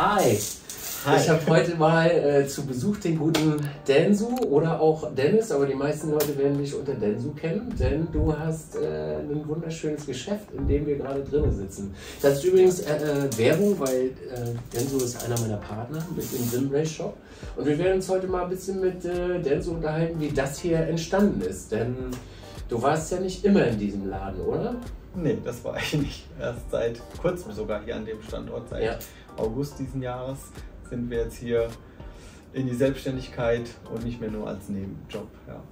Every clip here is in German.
Hi. Hi. Ich habe heute mal äh, zu Besuch den guten Densu oder auch Dennis, aber die meisten Leute werden dich unter Densu kennen, denn du hast äh, ein wunderschönes Geschäft, in dem wir gerade drinnen sitzen. Das ist übrigens äh, äh Werbung, weil äh, Densu ist einer meiner Partner mit dem Simrace Shop. Und wir werden uns heute mal ein bisschen mit äh, Densu unterhalten, wie das hier entstanden ist. Denn du warst ja nicht immer in diesem Laden, oder? Nee, das war ich nicht. Erst seit kurzem sogar hier an dem Standort, seit ja. August diesen Jahres sind wir jetzt hier in die Selbstständigkeit und nicht mehr nur als Nebenjob. Ja.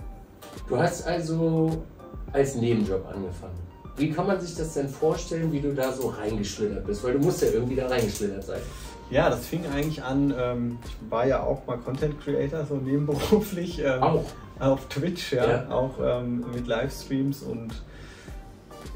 Du hast also als Nebenjob angefangen. Wie kann man sich das denn vorstellen, wie du da so reingeschlittert bist? Weil du musst ja irgendwie da reingeschlittert sein. Ja, das fing eigentlich an, ähm, ich war ja auch mal Content Creator, so nebenberuflich. Ähm, auch? Auf Twitch, ja. ja. Auch ähm, mit Livestreams und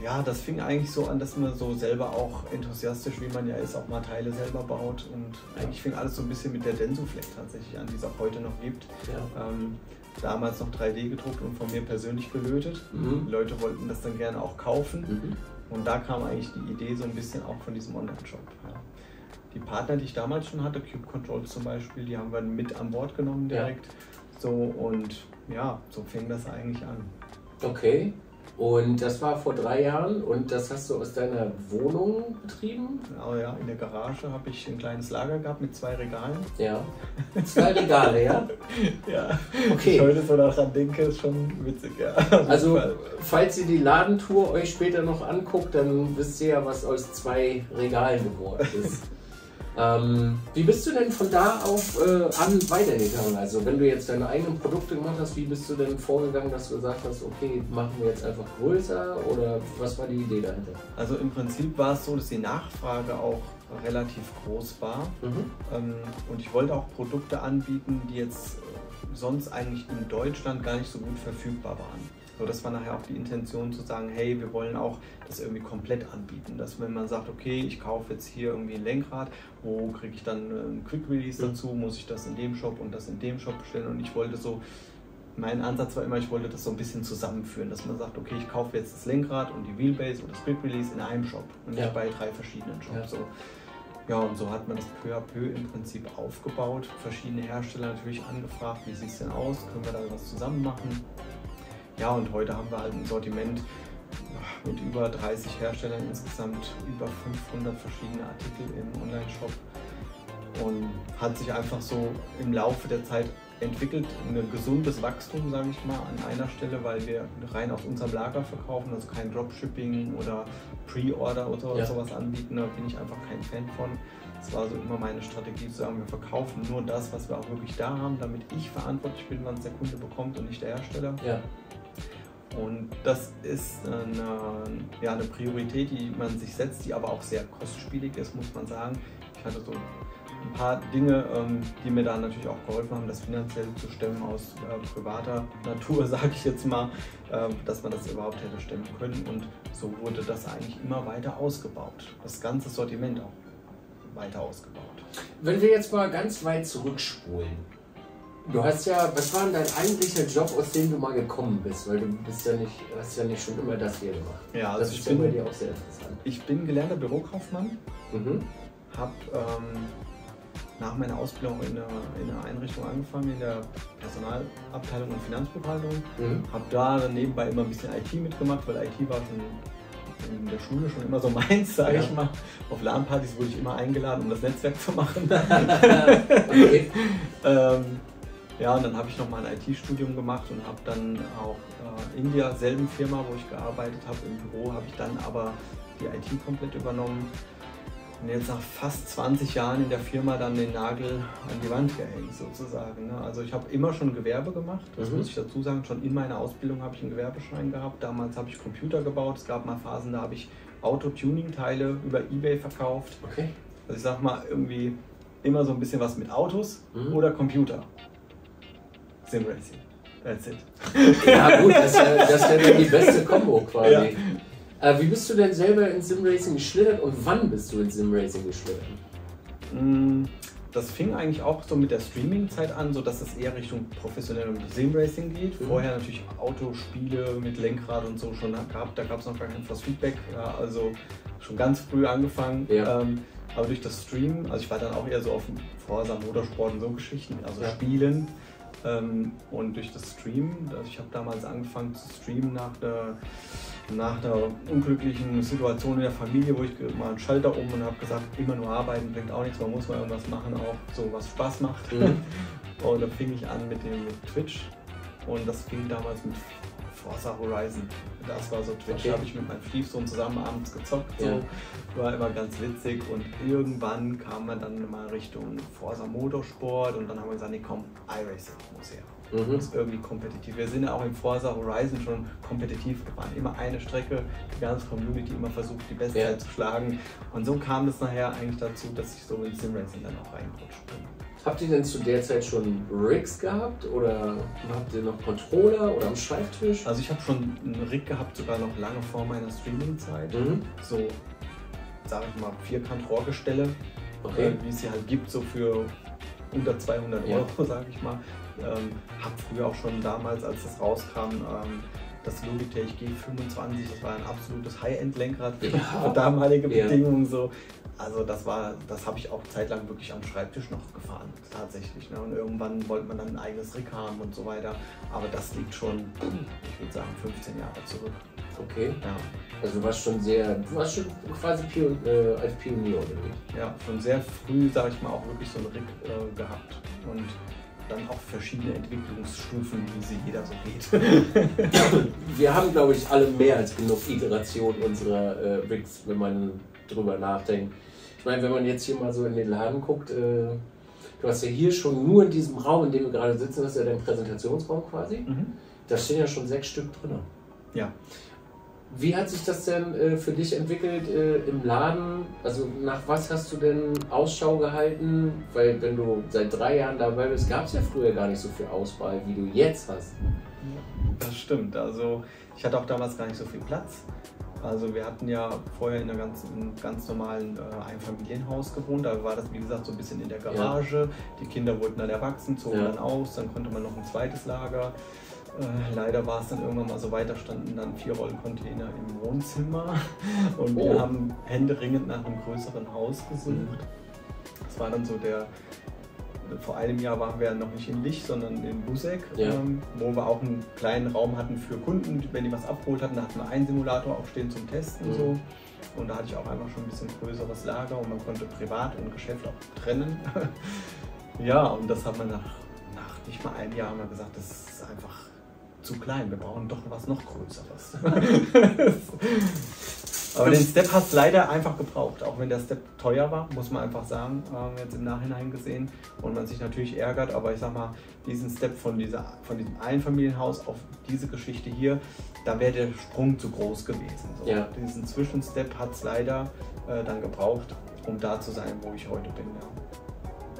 ja, das fing eigentlich so an, dass man so selber auch enthusiastisch, wie man ja ist, auch mal Teile selber baut. Und eigentlich fing alles so ein bisschen mit der Denso-Fleck tatsächlich an, die es auch heute noch gibt. Ja. Ähm, damals noch 3D gedruckt und von mir persönlich gelötet. Mhm. Leute wollten das dann gerne auch kaufen. Mhm. Und da kam eigentlich die Idee so ein bisschen auch von diesem Online-Shop. Ja. Die Partner, die ich damals schon hatte, Cube Control zum Beispiel, die haben wir mit an Bord genommen direkt. Ja. So und ja, so fing das eigentlich an. Okay. Und das war vor drei Jahren und das hast du aus deiner Wohnung betrieben? Genau, ja. In der Garage habe ich ein kleines Lager gehabt mit zwei Regalen. Ja. Zwei Regale, ja? ja. Okay. Ich heute so daran denke, ist schon witzig, ja. Also, falls ihr die Ladentour euch später noch anguckt, dann wisst ihr ja, was aus zwei Regalen geworden ist. Ähm, wie bist du denn von da auf äh, an weitergegangen? Also wenn du jetzt deine eigenen Produkte gemacht hast, wie bist du denn vorgegangen, dass du gesagt hast, okay, machen wir jetzt einfach größer oder was war die Idee dahinter? Also im Prinzip war es so, dass die Nachfrage auch relativ groß war mhm. ähm, und ich wollte auch Produkte anbieten, die jetzt sonst eigentlich in Deutschland gar nicht so gut verfügbar waren. So, das war nachher auch die Intention zu sagen, hey, wir wollen auch das irgendwie komplett anbieten. Dass wenn man sagt, okay, ich kaufe jetzt hier irgendwie ein Lenkrad, wo kriege ich dann ein Quick Release dazu, muss ich das in dem Shop und das in dem Shop bestellen und ich wollte so mein Ansatz war immer, ich wollte das so ein bisschen zusammenführen, dass man sagt, okay, ich kaufe jetzt das Lenkrad und die Wheelbase oder das Quick Release in einem Shop und nicht bei drei verschiedenen Shops. Ja. So. Ja, und so hat man das peu à peu im Prinzip aufgebaut. Verschiedene Hersteller natürlich angefragt, wie sieht es denn aus, können wir da was zusammen machen. Ja, und heute haben wir halt ein Sortiment mit über 30 Herstellern insgesamt, über 500 verschiedene Artikel im Online-Shop und hat sich einfach so im Laufe der Zeit entwickelt, ein gesundes Wachstum, sage ich mal, an einer Stelle, weil wir rein aus unserem Lager verkaufen, also kein Dropshipping oder Pre-Order oder ja. sowas anbieten, da bin ich einfach kein Fan von. Das war so immer meine Strategie zu sagen, wir verkaufen nur das, was wir auch wirklich da haben, damit ich verantwortlich bin, wann es der Kunde bekommt und nicht der Hersteller. Ja. Und das ist eine, ja, eine Priorität, die man sich setzt, die aber auch sehr kostspielig ist, muss man sagen. Ich hatte so ein paar Dinge, ähm, die mir da natürlich auch geholfen haben, das finanziell zu stemmen aus äh, privater Natur, sage ich jetzt mal, äh, dass man das überhaupt hätte stemmen können. Und so wurde das eigentlich immer weiter ausgebaut. Das ganze Sortiment auch weiter ausgebaut. Wenn wir jetzt mal ganz weit zurückspulen, Du hast ja, was war denn dein eigentlicher Job, aus dem du mal gekommen bist? Weil du bist ja nicht, hast ja nicht schon immer das hier gemacht. Ja, also das ist ja bei dir auch sehr interessant. Ich bin gelernter Bürokaufmann, mhm. habe ähm, nach meiner Ausbildung in einer, in einer, Einrichtung angefangen, in der Personalabteilung und Finanzbuchhaltung. Mhm. Habe da dann nebenbei immer ein bisschen IT mitgemacht, weil IT war schon in der Schule schon immer so meins, sage ja. ich mal. Auf LAN-Partys wurde ich immer eingeladen, um das Netzwerk zu machen. okay. ähm, ja, und dann habe ich noch mal ein IT-Studium gemacht und habe dann auch äh, in derselben Firma, wo ich gearbeitet habe, im Büro, habe ich dann aber die IT komplett übernommen. Und jetzt nach fast 20 Jahren in der Firma dann den Nagel an die Wand gehängt sozusagen. Ne? Also ich habe immer schon Gewerbe gemacht, das mhm. muss ich dazu sagen. Schon in meiner Ausbildung habe ich einen Gewerbeschein gehabt. Damals habe ich Computer gebaut. Es gab mal Phasen, da habe ich Auto-Tuning-Teile über Ebay verkauft. Okay. Also ich sag mal irgendwie immer so ein bisschen was mit Autos mhm. oder Computer. Simracing. That's it. Ja gut, das ist ja, das ist ja dann die beste Kombo quasi. Ja. Äh, wie bist du denn selber in Simracing geschlittert und wann bist du in Simracing geschlittert? Mm, das fing eigentlich auch so mit der Streaming-Zeit an, so dass es eher Richtung professionellem Simracing geht. Mhm. Vorher natürlich Autospiele mit Lenkrad und so schon gehabt. Da gab es noch gar kein Feedback. Ja, also schon ganz früh angefangen. Ja. Ähm, aber durch das Streamen, also ich war dann auch eher so auf Forsa, Motorsport und so Geschichten, also ja. Spielen. Ähm, und durch das Streamen, also ich habe damals angefangen zu streamen nach der, nach einer unglücklichen Situation in der Familie, wo ich mal einen Schalter um und habe gesagt, immer nur arbeiten bringt auch nichts, man muss mal irgendwas machen, auch so was Spaß macht. Mhm. und da fing ich an mit dem mit Twitch und das fing damals mit Forza Horizon. Das war so Twitch, okay. habe ich mit meinem Stiefsohn zusammen abends gezockt. So. Ja. War immer ganz witzig und irgendwann kam man dann mal Richtung Forza Motorsport und dann haben wir gesagt, nee komm, iRacing muss her. Mhm. Das ist irgendwie kompetitiv. Wir sind ja auch im Forza Horizon schon kompetitiv gefahren. Immer eine Strecke, die ganze Community immer versucht, die Bestzeit ja. zu schlagen. Und so kam es nachher eigentlich dazu, dass ich so in Simracing dann auch reingerutscht bin. Habt ihr denn zu der Zeit schon Rigs gehabt oder habt ihr noch Controller oder am Schreibtisch? Also ich habe schon einen Rig gehabt, sogar noch lange vor meiner Streaming-Zeit. Mhm. So, sage ich mal, Vierkant-Rohrgestelle, okay. äh, wie es sie halt gibt, so für unter 200 Euro, ja. sage ich mal. Ähm, habe früher auch schon damals, als das rauskam, ähm, das Logitech G25, das war ein absolutes High-End-Lenkrad für ja. damalige Bedingungen. So. Also das war, das habe ich auch zeitlang wirklich am Schreibtisch noch gefahren, tatsächlich. Ne? Und irgendwann wollte man dann ein eigenes Rig haben und so weiter. Aber das liegt schon, ich würde sagen, 15 Jahre zurück. Okay. Ja. Also du warst schon sehr, du warst schon quasi Pion, äh, als Pionier unterwegs. Ja, schon sehr früh, sage ich mal, auch wirklich so ein Rig äh, gehabt. Und dann auch verschiedene Entwicklungsstufen, wie sie jeder so geht. Wir haben, glaube ich, alle mehr als genug Iterationen unserer äh, Rigs, wenn man drüber nachdenkt. Ich meine, wenn man jetzt hier mal so in den Laden guckt, äh, du hast ja hier schon nur in diesem Raum, in dem wir gerade sitzen, das ist ja dein Präsentationsraum quasi. Mhm. Da stehen ja schon sechs Stück drin. Ja. Wie hat sich das denn äh, für dich entwickelt äh, im Laden? Also nach was hast du denn Ausschau gehalten? Weil wenn du seit drei Jahren dabei bist, gab es ja früher gar nicht so viel Auswahl, wie du jetzt hast. Das stimmt. Also ich hatte auch damals gar nicht so viel Platz. Also wir hatten ja vorher in, einer ganz, in einem ganz normalen äh, Einfamilienhaus gewohnt. Da war das, wie gesagt, so ein bisschen in der Garage. Ja. Die Kinder wurden dann erwachsen, zogen ja. dann aus. Dann konnte man noch ein zweites Lager. Äh, leider war es dann irgendwann mal so weiter, standen dann vier Rollencontainer im Wohnzimmer und oh. wir haben händeringend nach einem größeren Haus gesucht. Mhm. Das war dann so der, vor einem Jahr waren wir noch nicht in Lich, sondern in Busek, ja. ähm, wo wir auch einen kleinen Raum hatten für Kunden, wenn die was abgeholt hatten, da hatten wir einen Simulator auch stehen zum Testen mhm. so. Und da hatte ich auch einfach schon ein bisschen größeres Lager und man konnte Privat und Geschäft auch trennen. ja, und das haben wir nach, nach nicht mal einem Jahr haben wir gesagt, das ist einfach zu klein, wir brauchen doch was noch Größeres. Aber den Step hat es leider einfach gebraucht, auch wenn der Step teuer war, muss man einfach sagen, äh, jetzt im Nachhinein gesehen. Und man sich natürlich ärgert, aber ich sag mal, diesen Step von, dieser, von diesem Einfamilienhaus auf diese Geschichte hier, da wäre der Sprung zu groß gewesen. So. Ja. Diesen Zwischenstep hat es leider äh, dann gebraucht, um da zu sein, wo ich heute bin. Ja.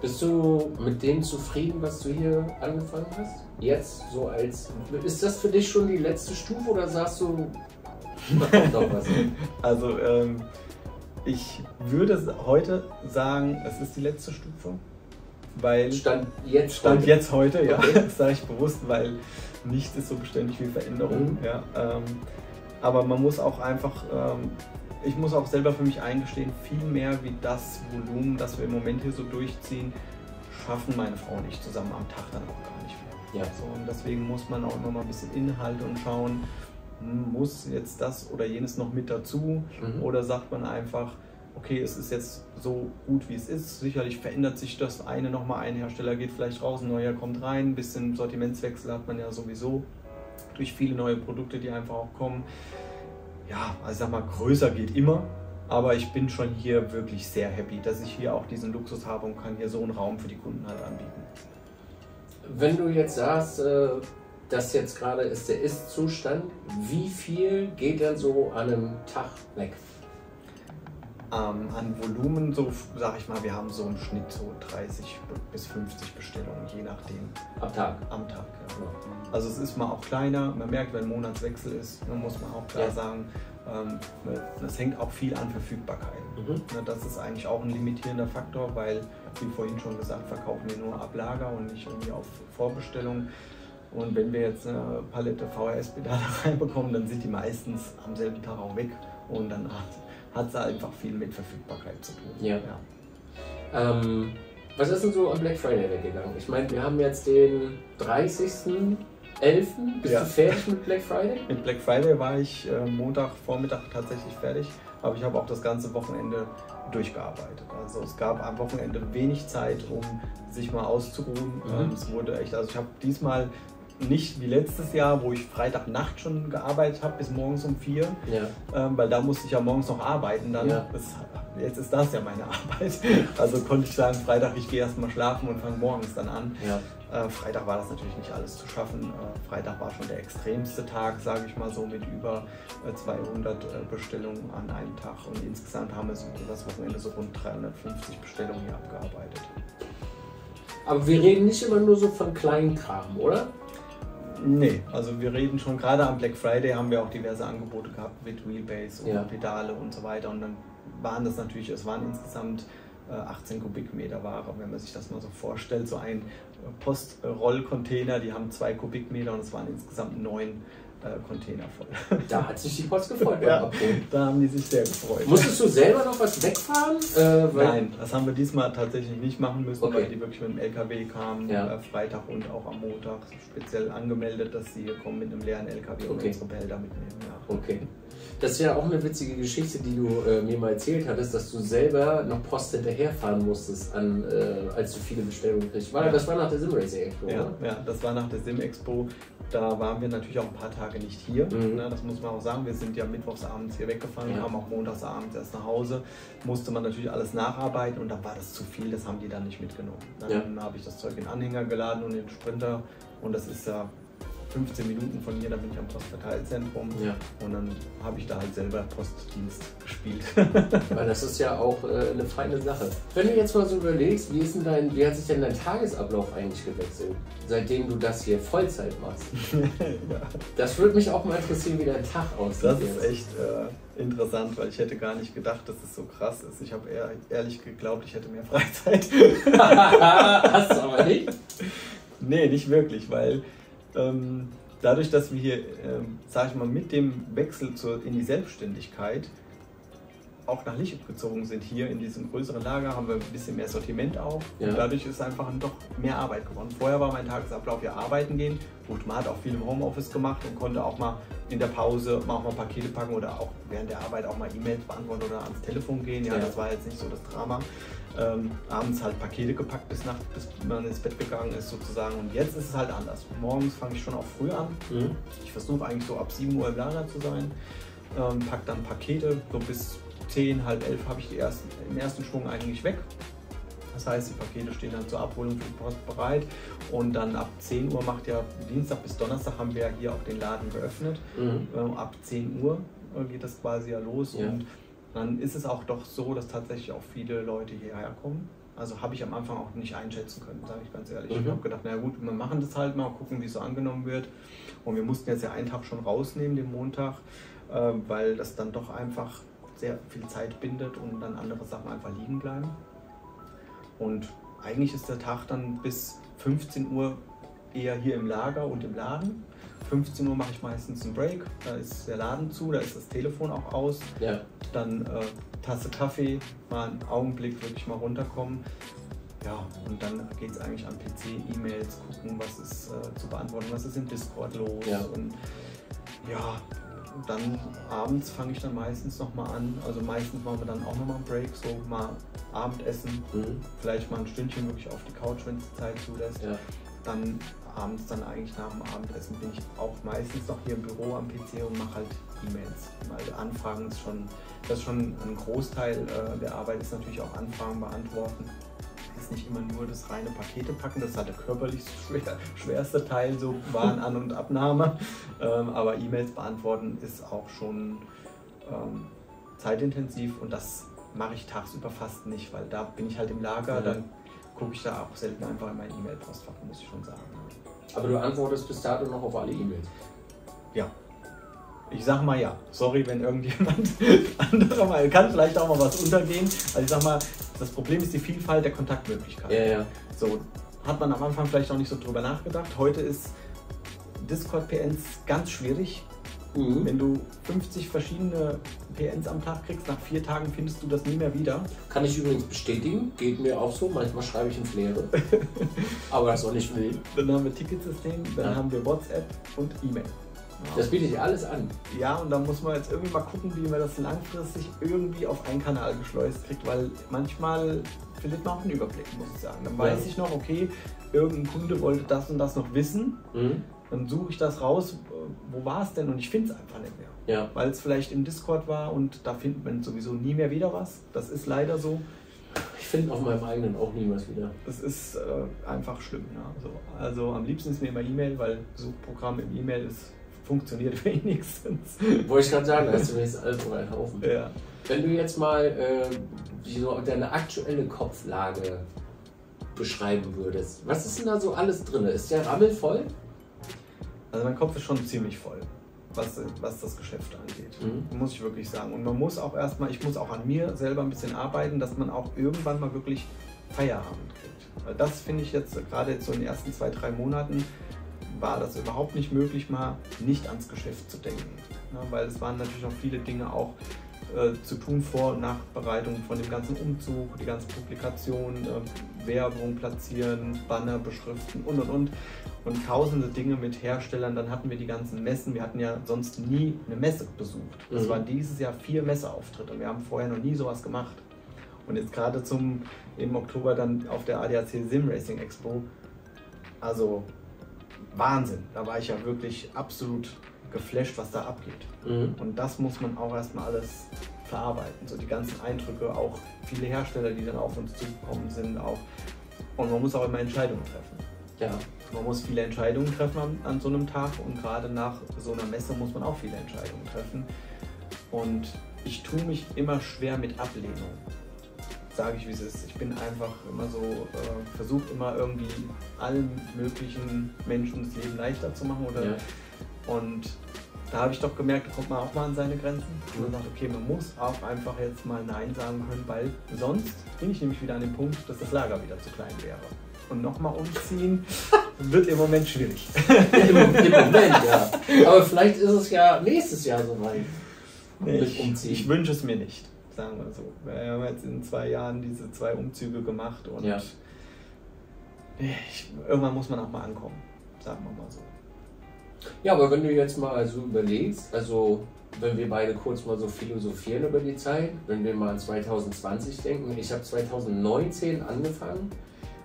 Bist du mit dem zufrieden, was du hier angefangen hast? Jetzt so als. Ist das für dich schon die letzte Stufe oder sagst du, da kommt noch was? also, ähm, ich würde heute sagen, es ist die letzte Stufe. Weil. Stand jetzt Stand heute. jetzt heute, ja. Okay. Das sage ich bewusst, weil nichts ist so beständig wie Veränderung. Mhm. Ja, ähm, aber man muss auch einfach ähm, ich muss auch selber für mich eingestehen, viel mehr wie das Volumen, das wir im Moment hier so durchziehen, schaffen meine Frau und ich zusammen am Tag dann auch gar nicht mehr. Ja. So, und deswegen muss man auch immer mal ein bisschen Inhalte und schauen, muss jetzt das oder jenes noch mit dazu mhm. oder sagt man einfach, okay, es ist jetzt so gut wie es ist. Sicherlich verändert sich das eine nochmal, ein Hersteller geht vielleicht raus, ein neuer kommt rein, ein bisschen Sortimentswechsel hat man ja sowieso durch viele neue Produkte, die einfach auch kommen ja, also sag mal, größer geht immer. Aber ich bin schon hier wirklich sehr happy, dass ich hier auch diesen Luxus habe und kann hier so einen Raum für die Kunden halt anbieten. Wenn du jetzt sagst, äh, das jetzt gerade ist der Ist-Zustand, wie viel geht denn so an einem Tag weg? Ähm, an Volumen, so sag ich mal, wir haben so im Schnitt so 30 bis 50 Bestellungen, je nachdem. Am Tag? Am Tag, ja. Also es ist mal auch kleiner, man merkt, wenn Monatswechsel ist, dann muss man auch klar ja. sagen, ähm, das hängt auch viel an Verfügbarkeit. Mhm. Ne, das ist eigentlich auch ein limitierender Faktor, weil, wie vorhin schon gesagt, verkaufen wir nur ab Lager und nicht irgendwie auf Vorbestellung. Und wenn wir jetzt eine Palette VHS-Pedale reinbekommen, dann sind die meistens am selben Tag auch weg und dann hat es einfach viel mit Verfügbarkeit zu tun. Ja. ja. Ähm, was ist denn so am Black Friday weggegangen? Ich meine, wir haben jetzt den 30. 11. Bist ja. du fertig mit Black Friday? Mit Black Friday war ich äh, Montag Vormittag tatsächlich fertig, aber ich habe auch das ganze Wochenende durchgearbeitet. Also es gab am Wochenende wenig Zeit, um sich mal auszuruhen. Mhm. Ähm, es wurde echt, also ich habe diesmal nicht wie letztes Jahr, wo ich Freitagnacht schon gearbeitet habe bis morgens um vier, ja. ähm, weil da musste ich ja morgens noch arbeiten. Dann ja. das, jetzt ist das ja meine Arbeit. Also konnte ich sagen, Freitag, ich gehe erstmal schlafen und fange morgens dann an. Ja. Äh, Freitag war das natürlich nicht alles zu schaffen. Äh, Freitag war schon der extremste Tag, sage ich mal so, mit über äh, 200 äh, Bestellungen an einem Tag. Und insgesamt haben wir so das Wochenende so rund 350 Bestellungen hier abgearbeitet. Aber wir reden nicht immer nur so von kleinen Kram, oder? Nee, also wir reden schon gerade am Black Friday haben wir auch diverse Angebote gehabt mit Wheelbase und ja. Pedale und so weiter. Und dann waren das natürlich, es waren insgesamt 18 äh, Kubikmeter Ware, wenn man sich das mal so vorstellt. So ein Postrollcontainer, die haben zwei Kubikmeter und es waren insgesamt neun Container voll. Da hat sich die Post gefreut. ja, da haben die sich sehr gefreut. Musstest du selber noch was wegfahren? Äh, Nein, das haben wir diesmal tatsächlich nicht machen müssen, okay. weil die wirklich mit dem LKW kamen, ja. äh, Freitag und auch am Montag speziell angemeldet, dass sie hier kommen mit einem leeren LKW okay. und unsere Behälter mitnehmen. Ja. Okay. Das ist ja auch eine witzige Geschichte, die du äh, mir mal erzählt hattest, dass du selber noch Post hinterherfahren musstest, an, äh, als du viele Bestellungen kriegst. War, ja. Das war nach der Sim Racing Expo, ja, oder? Ja, das war nach der Sim Expo. Da waren wir natürlich auch ein paar Tage nicht hier. Mhm. Ne? Das muss man auch sagen. Wir sind ja mittwochsabends hier weggefahren, ja. haben auch montagsabends erst nach Hause. Musste man natürlich alles nacharbeiten und dann war das zu viel, das haben die dann nicht mitgenommen. Dann ja. habe ich das Zeug in Anhänger geladen und in den Sprinter und das ist ja 15 Minuten von hier, da bin ich am Postverteilzentrum ja. und dann habe ich da halt selber Postdienst gespielt. Weil das ist ja auch äh, eine feine Sache. Wenn du jetzt mal so überlegst, wie, ist denn dein, wie hat sich denn dein Tagesablauf eigentlich gewechselt, seitdem du das hier Vollzeit machst? ja. Das würde mich auch mal interessieren, wie dein Tag aussieht. Das ist echt äh, interessant, weil ich hätte gar nicht gedacht, dass es so krass ist. Ich habe eher, ehrlich geglaubt, ich hätte mehr Freizeit. Hast du aber nicht? Nee, nicht wirklich, weil ähm, dadurch, dass wir hier, ähm, sage ich mal, mit dem Wechsel zur, in die Selbstständigkeit auch nach Lichtenberg gezogen sind, hier in diesem größeren Lager, haben wir ein bisschen mehr Sortiment auch. Ja. Und dadurch ist einfach doch mehr Arbeit geworden. Vorher war mein Tagesablauf ja arbeiten gehen. Gut, man hat auch viel im Homeoffice gemacht und konnte auch mal in der Pause mal auch mal Pakete packen oder auch während der Arbeit auch mal E-Mails beantworten oder ans Telefon gehen. Ja, ja, das war jetzt nicht so das Drama ähm, abends halt Pakete gepackt bis, Nacht, bis man ins Bett gegangen ist sozusagen. Und jetzt ist es halt anders. Morgens fange ich schon auch früh an. Mhm. Ich versuche eigentlich so ab 7 Uhr im Lager zu sein. Ähm, pack dann Pakete, so bis 10, halb 11 habe ich die ersten, im ersten Schwung eigentlich weg. Das heißt, die Pakete stehen dann zur Abholung für die Post bereit und dann ab 10 Uhr macht ja Dienstag bis Donnerstag haben wir hier auch den Laden geöffnet. Mhm. Ähm, ab 10 Uhr geht das quasi ja los ja. und dann ist es auch doch so, dass tatsächlich auch viele Leute hierher kommen. Also habe ich am Anfang auch nicht einschätzen können, sage ich ganz ehrlich. Mhm. Ich habe gedacht, na gut, wir machen das halt mal, gucken, wie es so angenommen wird. Und wir mussten jetzt ja einen Tag schon rausnehmen, den Montag, äh, weil das dann doch einfach sehr viel Zeit bindet und dann andere Sachen einfach liegen bleiben. Und eigentlich ist der Tag dann bis 15 Uhr eher hier im Lager und im Laden. 15 Uhr mache ich meistens einen Break, da ist der Laden zu, da ist das Telefon auch aus. Ja. Dann äh, Tasse Kaffee, mal einen Augenblick wirklich mal runterkommen. Ja, und dann geht es eigentlich am PC, E-Mails, gucken, was ist äh, zu beantworten, was ist im Discord los. Ja. Und ja, dann abends fange ich dann meistens nochmal an. Also meistens machen wir dann auch nochmal einen Break, so mal Abendessen, mhm. vielleicht mal ein Stündchen wirklich auf die Couch, wenn es Zeit zulässt. Ja. Dann abends dann eigentlich nach dem Abendessen bin ich auch meistens noch hier im Büro am PC und mache halt E-Mails. Weil Anfragen ist schon, das ist schon ein Großteil äh, der Arbeit ist natürlich auch Anfragen beantworten. Ist nicht immer nur das reine Pakete packen, das ist halt der körperlich schwer, schwerste Teil, so Waren und Abnahme. Ähm, aber E-Mails beantworten ist auch schon ähm, zeitintensiv und das mache ich tagsüber fast nicht, weil da bin ich halt im Lager, ja. dann gucke ich da auch selten einfach in mein E-Mail-Postfach, muss ich schon sagen. Aber du antwortest bis dato noch auf alle E-Mails? Ja. Ich sag mal ja. Sorry, wenn irgendjemand anderer mal kann vielleicht auch mal was untergehen. Also ich sag mal, das Problem ist die Vielfalt der Kontaktmöglichkeiten. Ja, ja. So hat man am Anfang vielleicht auch nicht so drüber nachgedacht. Heute ist Discord PNs ganz schwierig Mhm. Wenn du 50 verschiedene PNs am Tag kriegst, nach vier Tagen findest du das nie mehr wieder. Kann ich übrigens bestätigen, geht mir auch so. Manchmal schreibe ich ein Fläre. Aber das auch nicht will. Dann haben wir Ticketsystem, dann ja. haben wir WhatsApp und E-Mail. Ja. Das biete ich alles an. Ja, und da muss man jetzt irgendwie mal gucken, wie man das langfristig irgendwie auf einen Kanal geschleust kriegt, weil manchmal verliert man auch einen Überblick, muss ich sagen. Dann weiß ja. ich noch, okay, irgendein Kunde wollte das und das noch wissen. Mhm. Dann suche ich das raus, wo war es denn? Und ich finde es einfach nicht mehr. Ja. Weil es vielleicht im Discord war und da findet man sowieso nie mehr wieder was. Das ist leider so. Ich finde auf meinem eigenen auch nie was wieder. Das ist äh, einfach schlimm. Ja. Also, also am liebsten ist mir immer E-Mail, weil Suchprogramm im E-Mail ist funktioniert wenigstens. Wollte ich gerade sagen, da du wenigstens alles auf einen Haufen. Ja. Wenn du jetzt mal äh, so deine aktuelle Kopflage beschreiben würdest, was ist denn da so alles drin? Ist der Rammel voll? Also mein Kopf ist schon ziemlich voll, was, was das Geschäft angeht. Mhm. Muss ich wirklich sagen. Und man muss auch erstmal, ich muss auch an mir selber ein bisschen arbeiten, dass man auch irgendwann mal wirklich Feierabend kriegt. Weil das finde ich jetzt, gerade jetzt so in den ersten zwei, drei Monaten, war das überhaupt nicht möglich, mal nicht ans Geschäft zu denken. Ja, weil es waren natürlich noch viele Dinge auch äh, zu tun vor- und Nachbereitung von dem ganzen Umzug, die ganze Publikation, äh, Werbung platzieren, Banner beschriften und und und. Und tausende Dinge mit Herstellern. Dann hatten wir die ganzen Messen. Wir hatten ja sonst nie eine Messe besucht. Es mhm. waren dieses Jahr vier Messeauftritte. Wir haben vorher noch nie sowas gemacht. Und jetzt gerade zum im Oktober dann auf der ADAC Sim Racing Expo. Also Wahnsinn. Da war ich ja wirklich absolut geflasht, was da abgeht. Mhm. Und das muss man auch erstmal alles verarbeiten. So die ganzen Eindrücke, auch viele Hersteller, die dann auf uns zugekommen sind, auch. Und man muss auch immer Entscheidungen treffen. Ja. Man muss viele Entscheidungen treffen an, an so einem Tag und gerade nach so einer Messe muss man auch viele Entscheidungen treffen. Und ich tue mich immer schwer mit Ablehnung sage ich, wie es ist. Ich bin einfach immer so, äh, versuche immer irgendwie allen möglichen Menschen das Leben leichter zu machen. Oder, ja. Und da habe ich doch gemerkt, da kommt man auch mal an seine Grenzen. Und man sagt, okay, man muss auch einfach jetzt mal Nein sagen können, weil sonst bin ich nämlich wieder an dem Punkt, dass das Lager wieder zu klein wäre. Und nochmal umziehen wird im Moment schwierig. Im, Im, Moment, ja. Aber vielleicht ist es ja nächstes Jahr soweit. Ich, ich wünsche es mir nicht sagen wir so. Wir haben jetzt in zwei Jahren diese zwei Umzüge gemacht und ja. ich, irgendwann muss man auch mal ankommen, sagen wir mal so. Ja, aber wenn du jetzt mal so überlegst, also wenn wir beide kurz mal so philosophieren über die Zeit, wenn wir mal an 2020 denken, ich habe 2019 angefangen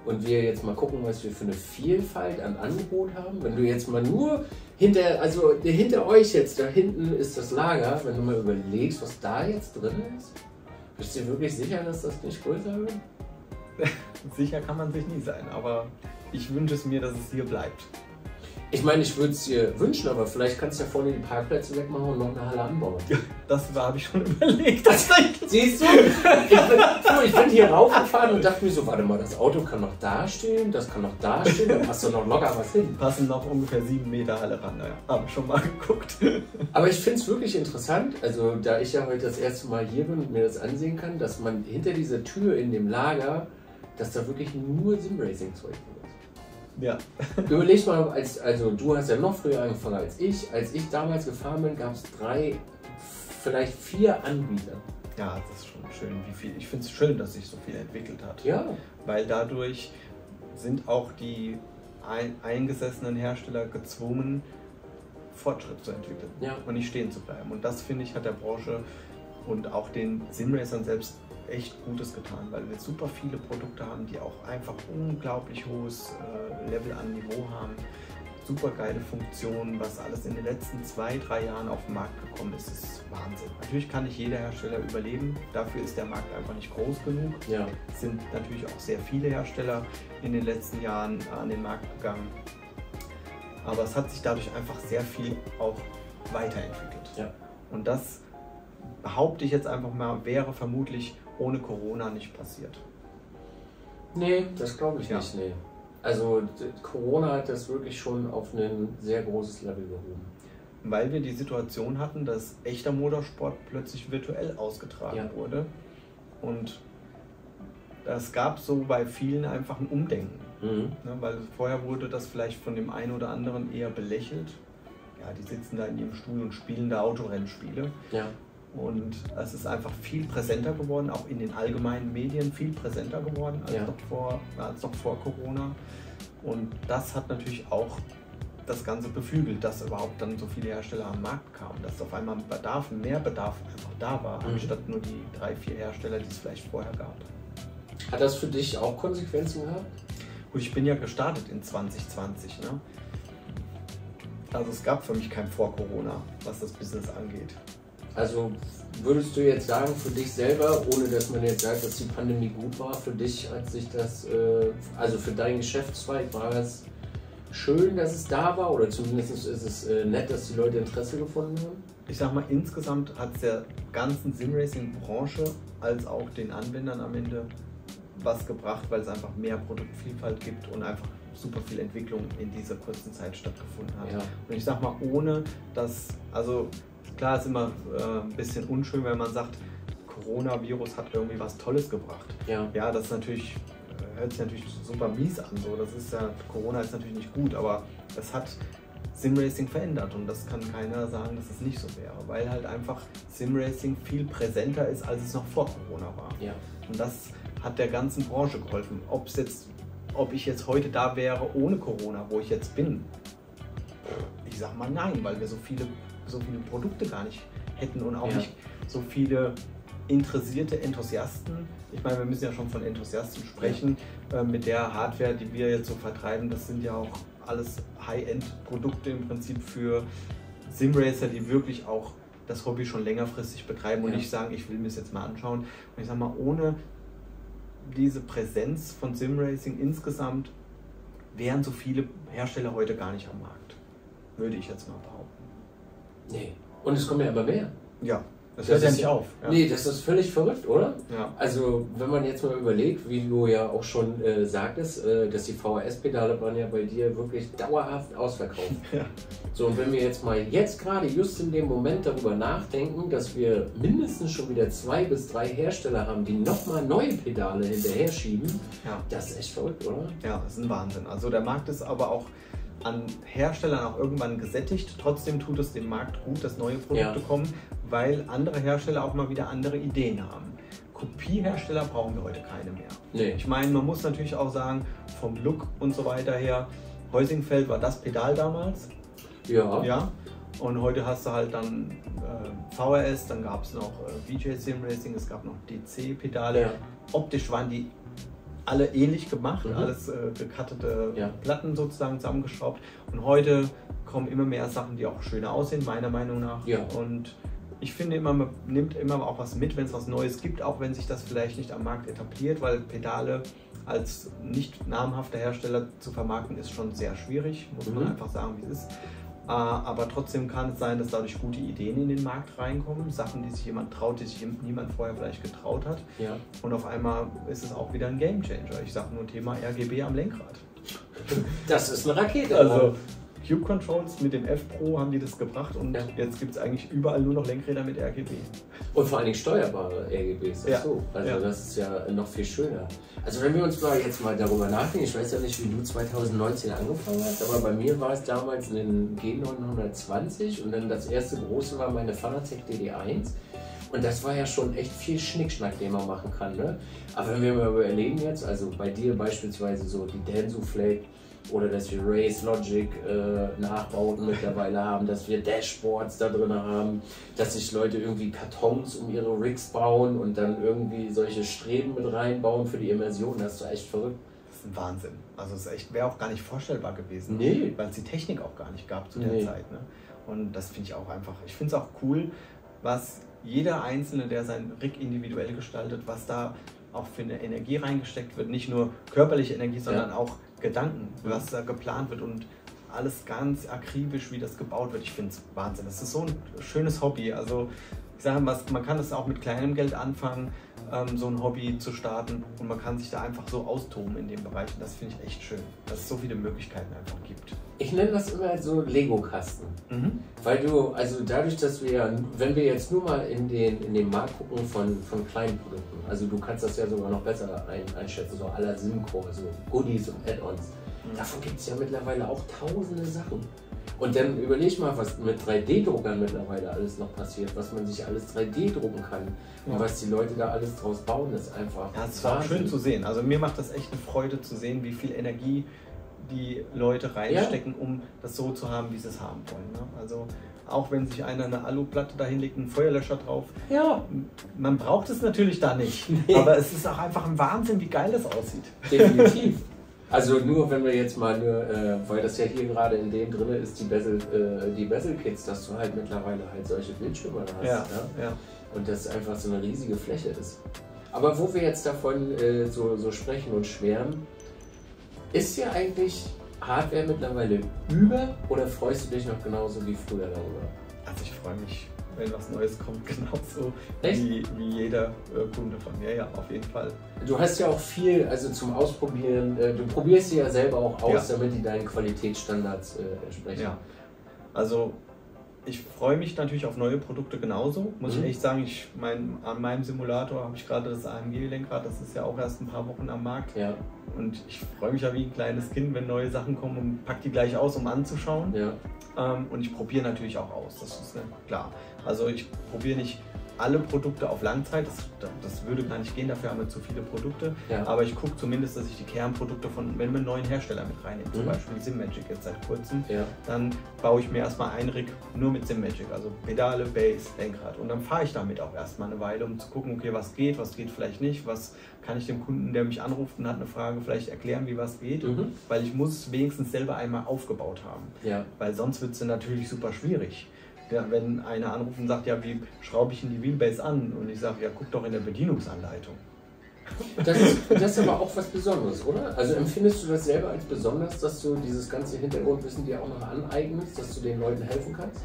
und wir jetzt mal gucken, was wir für eine Vielfalt an Angebot haben. Wenn du jetzt mal nur hinter, also hinter euch jetzt, da hinten ist das Lager, wenn du mal überlegst, was da jetzt drin ist, bist du dir wirklich sicher, dass das nicht größer wird? sicher kann man sich nie sein, aber ich wünsche es mir, dass es hier bleibt. Ich meine, ich würde es dir wünschen, aber vielleicht kannst du ja vorne die Parkplätze wegmachen und noch eine Halle anbauen. Das habe ich schon überlegt. Siehst du? Ich bin, ich bin hier raufgefahren und dachte mir so, warte mal, das Auto kann noch da stehen, das kann noch da stehen, da passt doch noch locker was hin. Passen noch ungefähr sieben Meter Halle ran, naja, habe ich schon mal geguckt. Aber ich finde es wirklich interessant, also da ich ja heute das erste Mal hier bin und mir das ansehen kann, dass man hinter dieser Tür in dem Lager, dass da wirklich nur Simracing-Zeug ist. Ja. Überleg mal, als, also du hast ja noch früher angefangen als ich. Als ich damals gefahren bin, gab es drei, vielleicht vier Anbieter. Ja, das ist schon schön, wie viel. Ich finde es schön, dass sich so viel entwickelt hat. Ja. Weil dadurch sind auch die ein, eingesessenen Hersteller gezwungen, Fortschritt zu entwickeln ja. und nicht stehen zu bleiben. Und das finde ich hat der Branche und auch den Simracern selbst echt Gutes getan, weil wir super viele Produkte haben, die auch einfach unglaublich hohes äh, Level an Niveau haben. Super geile Funktionen, was alles in den letzten zwei, drei Jahren auf den Markt gekommen ist, ist Wahnsinn. Natürlich kann nicht jeder Hersteller überleben, dafür ist der Markt einfach nicht groß genug. Ja. Es sind natürlich auch sehr viele Hersteller in den letzten Jahren an den Markt gegangen. Aber es hat sich dadurch einfach sehr viel auch weiterentwickelt. Ja. Und das behaupte ich jetzt einfach mal, wäre vermutlich ohne Corona nicht passiert. Nee, das glaube ich ja. nicht. Nee. Also Corona hat das wirklich schon auf ein sehr großes Level gehoben. Weil wir die Situation hatten, dass echter Motorsport plötzlich virtuell ausgetragen ja. wurde. Und das gab so bei vielen einfach ein Umdenken. Mhm. Ne, weil vorher wurde das vielleicht von dem einen oder anderen eher belächelt. ja, die sitzen da in ihrem Stuhl und spielen da Autorennspiele. Ja. Und es ist einfach viel präsenter geworden, auch in den allgemeinen Medien viel präsenter geworden als, Ja. noch, vor, als noch vor Corona. Und das hat natürlich auch das Ganze beflügelt, dass überhaupt dann so viele Hersteller am Markt kamen, dass auf einmal Bedarf, mehr Bedarf einfach da war, Mhm. anstatt nur die drei, vier Hersteller, die es vielleicht vorher gab. Hat das für dich auch Konsequenzen gehabt? Gut, ich bin ja gestartet in 2020. Ne? Also es gab für mich kein Vor-Corona, was das Business angeht. Also würdest du jetzt sagen, für dich selber, ohne dass man jetzt sagt, dass die Pandemie gut war, für dich hat sich das, äh, also für deinen Geschäftszweig war es schön, dass es da war oder zumindest ist es äh, nett, dass die Leute Interesse gefunden haben? Ich sag mal, insgesamt hat es der ganzen Simracing-Branche als auch den Anwendern am Ende was gebracht, weil es einfach mehr Produktvielfalt gibt und einfach super viel Entwicklung in dieser kurzen Zeit stattgefunden hat. Ja. Und ich sag mal, ohne dass, also klar ist immer äh, ein bisschen unschön, wenn man sagt, Coronavirus hat irgendwie was Tolles gebracht. Ja. Ja, das ist natürlich, äh, hört sich natürlich super mies an. So. Das ist ja, Corona ist natürlich nicht gut, aber es hat Simracing verändert und das kann keiner sagen, dass es nicht so wäre, weil halt einfach Simracing viel präsenter ist, als es noch vor Corona war. Ja. Und das hat der ganzen Branche geholfen. Ob's jetzt, ob ich jetzt heute da wäre ohne Corona, wo ich jetzt bin, ich sag mal nein, weil wir so viele, so viele Produkte gar nicht hätten und auch Ja. nicht so viele interessierte Enthusiasten. Ich meine, wir müssen ja schon von Enthusiasten sprechen. Äh, mit der Hardware, die wir jetzt so vertreiben, das sind ja auch alles High-End-Produkte im Prinzip für Simracer, die wirklich auch das Hobby schon längerfristig betreiben und Ja. nicht sagen, ich will mir das jetzt mal anschauen. Und ich sag mal, ohne diese Präsenz von Simracing insgesamt wären so viele Hersteller heute gar nicht am Markt. Würde ich jetzt mal behaupten. Nee. Und es kommen ja immer mehr. Ja, das, Das hört ja nicht auf. Ja. Nee, das ist völlig verrückt, oder? Ja. Also, wenn man jetzt mal überlegt, wie du ja auch schon äh, sagtest, äh, dass die VHS-Pedale waren ja bei dir wirklich dauerhaft ausverkauft. Ja. So, und wenn wir jetzt mal jetzt gerade just in dem Moment darüber nachdenken, dass wir mindestens schon wieder zwei bis drei Hersteller haben, die nochmal neue Pedale hinterher schieben, Ja. das ist echt verrückt, oder? Ja, das ist ein Wahnsinn. Also der Markt ist aber auch an Herstellern auch irgendwann gesättigt. Trotzdem tut es dem Markt gut, dass neue Produkte Ja. kommen, weil andere Hersteller auch mal wieder andere Ideen haben. Kopiehersteller brauchen wir heute keine mehr. Nee. Ich meine, man muss natürlich auch sagen, vom Look und so weiter her, Heusingfeld war das Pedal damals. Ja. Ja. Und heute hast du halt dann äh, VRS, dann gab es noch äh, VJ Sim Racing, es gab noch DC-Pedale. Ja. Optisch waren die alle ähnlich gemacht, Mhm. alles äh, gekattete Ja. Platten sozusagen zusammengeschraubt. Und heute kommen immer mehr Sachen, die auch schöner aussehen, meiner Meinung nach. Ja. Und ich finde immer, man nimmt immer auch was mit, wenn es was Neues gibt, auch wenn sich das vielleicht nicht am Markt etabliert, weil Pedale als nicht namhafter Hersteller zu vermarkten ist schon sehr schwierig, muss man Mhm. einfach sagen, wie es ist. Äh, Aber trotzdem kann es sein, dass dadurch gute Ideen in den Markt reinkommen, Sachen, die sich jemand traut, die sich niemand vorher vielleicht getraut hat. ja. Und auf einmal ist es auch wieder ein Gamechanger. Ich sage nur Thema RGB am Lenkrad. Das ist eine Rakete. Also Cube Controls mit dem F Pro haben die das gebracht und Ja. jetzt gibt es eigentlich überall nur noch Lenkräder mit RGB. Und vor allen Dingen steuerbare RGBs Ja. dazu. Also Ja. das ist ja noch viel schöner. Also wenn wir uns mal jetzt mal darüber nachdenken, ich weiß ja nicht, wie du 2019 angefangen hast, aber bei mir war es damals ein G920 und dann das erste große war meine Fanatec DD1. Und das war ja schon echt viel Schnickschnack, den man machen kann. Ne? Aber wenn wir mal überlegen jetzt, also bei dir beispielsweise so die Denso Flake oder dass wir Race Logic äh, Nachbauten mittlerweile haben, dass wir Dashboards da drin haben, dass sich Leute irgendwie Kartons um ihre Rigs bauen und dann irgendwie solche Streben mit reinbauen für die Immersion, das ist doch echt verrückt. Das ist ein Wahnsinn. Also es wäre auch gar nicht vorstellbar gewesen, Nee. weil es die Technik auch gar nicht gab zu der Nee. Zeit. Ne? Und das finde ich auch einfach. Ich finde es auch cool, was jeder Einzelne, der sein Rig individuell gestaltet, was da auch für eine Energie reingesteckt wird. Nicht nur körperliche Energie, sondern auch Gedanken, was da geplant wird und alles ganz akribisch, wie das gebaut wird. Ich finde es Wahnsinn. Das ist so ein schönes Hobby. Also ich sage mal, man kann das auch mit kleinem Geld anfangen, ähm, so ein Hobby zu starten und man kann sich da einfach so austoben in dem Bereich. Und das finde ich echt schön, dass es so viele Möglichkeiten einfach gibt. Ich nenne das immer so Lego-Kasten. Mhm. Weil du, also dadurch, dass wir, wenn wir jetzt nur mal in den, in den Markt gucken von, von kleinen Produkten, also du kannst das ja sogar noch besser ein, einschätzen, so aller Simco, so Goodies und Add-ons. Mhm. Davon gibt es ja mittlerweile auch tausende Sachen. Und dann überleg mal, was mit 3D-Druckern mittlerweile alles noch passiert, was man sich alles 3D drucken kann ja. und was die Leute da alles draus bauen, ist einfach. Ja, es war schön zu sehen. Also mir macht das echt eine Freude zu sehen, wie viel Energie die Leute reinstecken, ja. um das so zu haben, wie sie es haben wollen. Ne? Also auch wenn sich einer eine Aluplatte dahin legt, einen Feuerlöscher drauf. Ja. Man braucht es natürlich da nicht. Nee. Aber es ist auch einfach ein Wahnsinn, wie geil das aussieht. Definitiv. Also nur wenn wir jetzt mal nur, äh, weil das ja hier gerade in dem drin ist, die Bezel, äh, die Bezel Kits, dass du halt mittlerweile halt solche Bildschirme hast. Ja, ja. ja. Und das einfach so eine riesige Fläche ist. Aber wo wir jetzt davon äh, so, so sprechen und schwärmen, ist ja eigentlich Hardware mittlerweile über oder freust du dich noch genauso wie früher darüber? Also ich freue mich wenn was Neues kommt, genauso wie, wie jeder äh, Kunde von mir. Ja, auf jeden Fall. Du hast ja auch viel also zum Ausprobieren. Äh, du probierst sie ja selber auch aus, ja. damit die deinen Qualitätsstandards äh, entsprechen. Ja. Also ich freue mich natürlich auf neue Produkte genauso. Muss mhm. ich echt sagen, ich mein, an meinem Simulator habe ich gerade das AMG-Lenkrad, das ist ja auch erst ein paar Wochen am Markt. Ja. Und ich freue mich ja wie ein kleines Kind, wenn neue Sachen kommen und pack die gleich aus, um anzuschauen. Ja. Ähm, und ich probiere natürlich auch aus, das ist klar. Also ich probiere nicht alle Produkte auf Langzeit. Das, das würde gar nicht gehen, dafür haben wir zu viele Produkte. Ja. Aber ich gucke zumindest, dass ich die Kernprodukte von, wenn wir einen neuen Hersteller mit reinnehmen, zum mhm. Beispiel SimMagic jetzt seit kurzem, ja. dann baue ich mir erstmal ein Rig nur mit SimMagic, also Pedale, Base, Lenkrad. Und dann fahre ich damit auch erstmal eine Weile, um zu gucken, okay, was geht, was geht vielleicht nicht, was kann ich dem Kunden, der mich anruft und hat eine Frage, vielleicht erklären, wie was geht. Mhm. Weil ich muss es wenigstens selber einmal aufgebaut haben. Ja. Weil sonst wird es natürlich super schwierig ja, wenn einer anruft und sagt, ja, wie schraube ich in die Wheelbase an? Und ich sage, ja, guck doch in der Bedienungsanleitung. Das ist, das ist aber auch was Besonderes, oder? Also empfindest du das selber als besonders, dass du dieses ganze Hintergrundwissen dir auch noch aneignest, dass du den Leuten helfen kannst?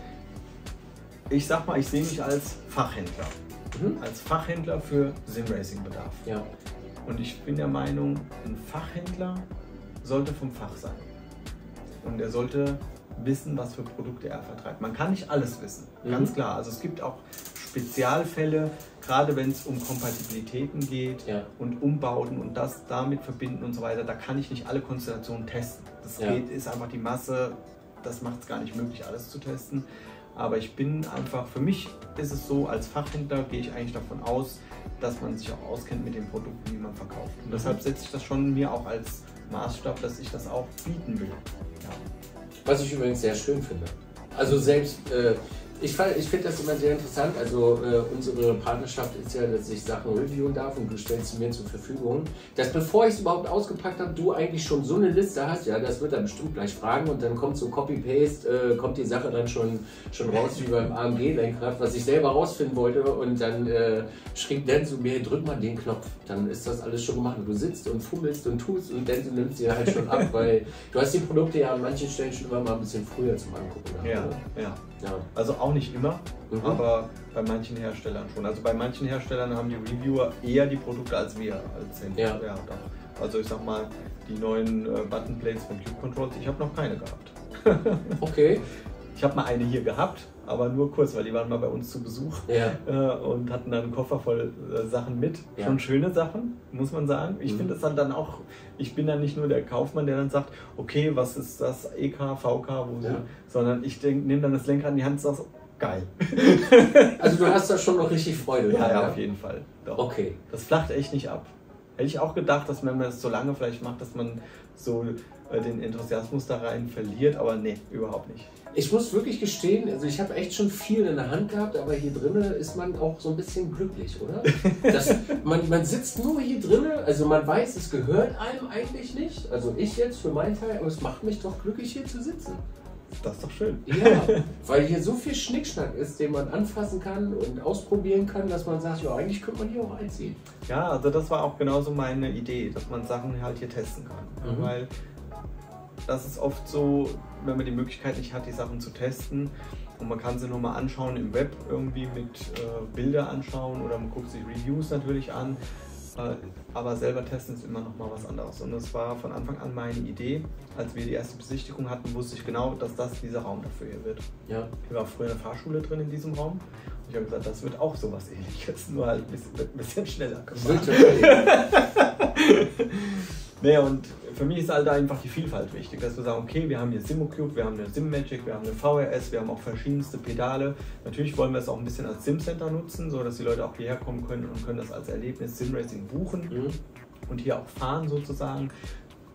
Ich sag mal, ich sehe mich als Fachhändler. Mhm. Als Fachhändler für Simracing-Bedarf. Ja. Und ich bin der Meinung, ein Fachhändler sollte vom Fach sein. Und er sollte wissen, was für Produkte er vertreibt. Man kann nicht alles wissen, mhm. ganz klar. Also es gibt auch Spezialfälle, gerade wenn es um Kompatibilitäten geht ja. und Umbauten und das damit verbinden und so weiter, da kann ich nicht alle Konstellationen testen. Das ja. geht, ist einfach die Masse, das macht es gar nicht möglich, alles zu testen. Aber ich bin einfach, für mich ist es so, als Fachhändler gehe ich eigentlich davon aus, dass man sich auch auskennt mit den Produkten, die man verkauft. Und mhm. deshalb setze ich das schon mir auch als Maßstab, dass ich das auch bieten will. Ja. Was ich übrigens sehr schön finde. Also selbst äh, ich, ich finde das immer sehr interessant. Also äh, unsere Partnerschaft ist ja, dass ich Sachen reviewen darf und du stellst sie mir zur Verfügung. Dass bevor ich es überhaupt ausgepackt habe, du eigentlich schon so eine Liste hast, ja, das wird er bestimmt gleich fragen und dann kommt so Copy-Paste, äh, kommt die Sache dann schon, schon raus wie beim AMG-Lenkrad, was ich selber rausfinden wollte und dann äh, schrieb Dan zu mir, drück mal den Knopf, dann ist das alles schon gemacht. Und du sitzt und fummelst und tust und Dan nimmt sie halt schon ab, weil du hast die Produkte ja an manchen Stellen schon immer mal ein bisschen früher zum Angucken. Ja, ja. Ja. Also auch nicht immer, mhm. aber bei manchen Herstellern schon. Also bei manchen Herstellern haben die Reviewer eher die Produkte als wir als den. Ja. ja also ich sag mal, die neuen äh, Buttonplates von Cube Controls, ich habe noch keine gehabt. okay. Ich habe mal eine hier gehabt, aber nur kurz, weil die waren mal bei uns zu Besuch ja. äh, und hatten dann einen Koffer voll äh, Sachen mit. Ja. Schon schöne Sachen, muss man sagen. Ich mhm. finde es dann, dann auch, ich bin dann nicht nur der Kaufmann, der dann sagt, okay, was ist das EK, VK, wo ja. sondern ich nehme dann das Lenkrad in die Hand und sage, geil. also du hast da schon noch richtig Freude. Ja, ja, auf jeden Fall. Doch. Okay. Das flacht echt nicht ab. Hätte ich auch gedacht, dass wenn man es so lange vielleicht macht, dass man so äh, den Enthusiasmus da rein verliert, aber nee, überhaupt nicht. Ich muss wirklich gestehen, also ich habe echt schon viel in der Hand gehabt, aber hier drinnen ist man auch so ein bisschen glücklich, oder? Das, man, man sitzt nur hier drinnen, also man weiß, es gehört einem eigentlich nicht. Also ich jetzt für meinen Teil, aber es macht mich doch glücklich, hier zu sitzen. Das ist doch schön. Ja, weil hier so viel Schnickschnack ist, den man anfassen kann und ausprobieren kann, dass man sagt, ja, eigentlich könnte man hier auch einziehen. Ja, also das war auch genauso meine Idee, dass man Sachen halt hier testen kann. Mhm. Weil das ist oft so, wenn man die Möglichkeit nicht hat, die Sachen zu testen und man kann sie nur mal anschauen im Web irgendwie mit äh, Bilder anschauen oder man guckt sich Reviews natürlich an, aber selber testen ist immer noch mal was anderes. Und das war von Anfang an meine Idee. Als wir die erste Besichtigung hatten, wusste ich genau, dass das dieser Raum dafür hier wird. Ja. Ich war früher in der Fahrschule drin in diesem Raum. Und ich habe gesagt, das wird auch sowas ähnliches, nur halt ein bisschen, ein bisschen schneller gemacht. Nee, und für mich ist halt einfach die Vielfalt wichtig, dass wir sagen, okay, wir haben hier Simocube, wir haben eine SimMagic, wir haben eine VRS, wir haben auch verschiedenste Pedale. Natürlich wollen wir es auch ein bisschen als Sim-Center nutzen, so dass die Leute auch hierher kommen können und können das als Erlebnis Simracing buchen mhm. und hier auch fahren sozusagen.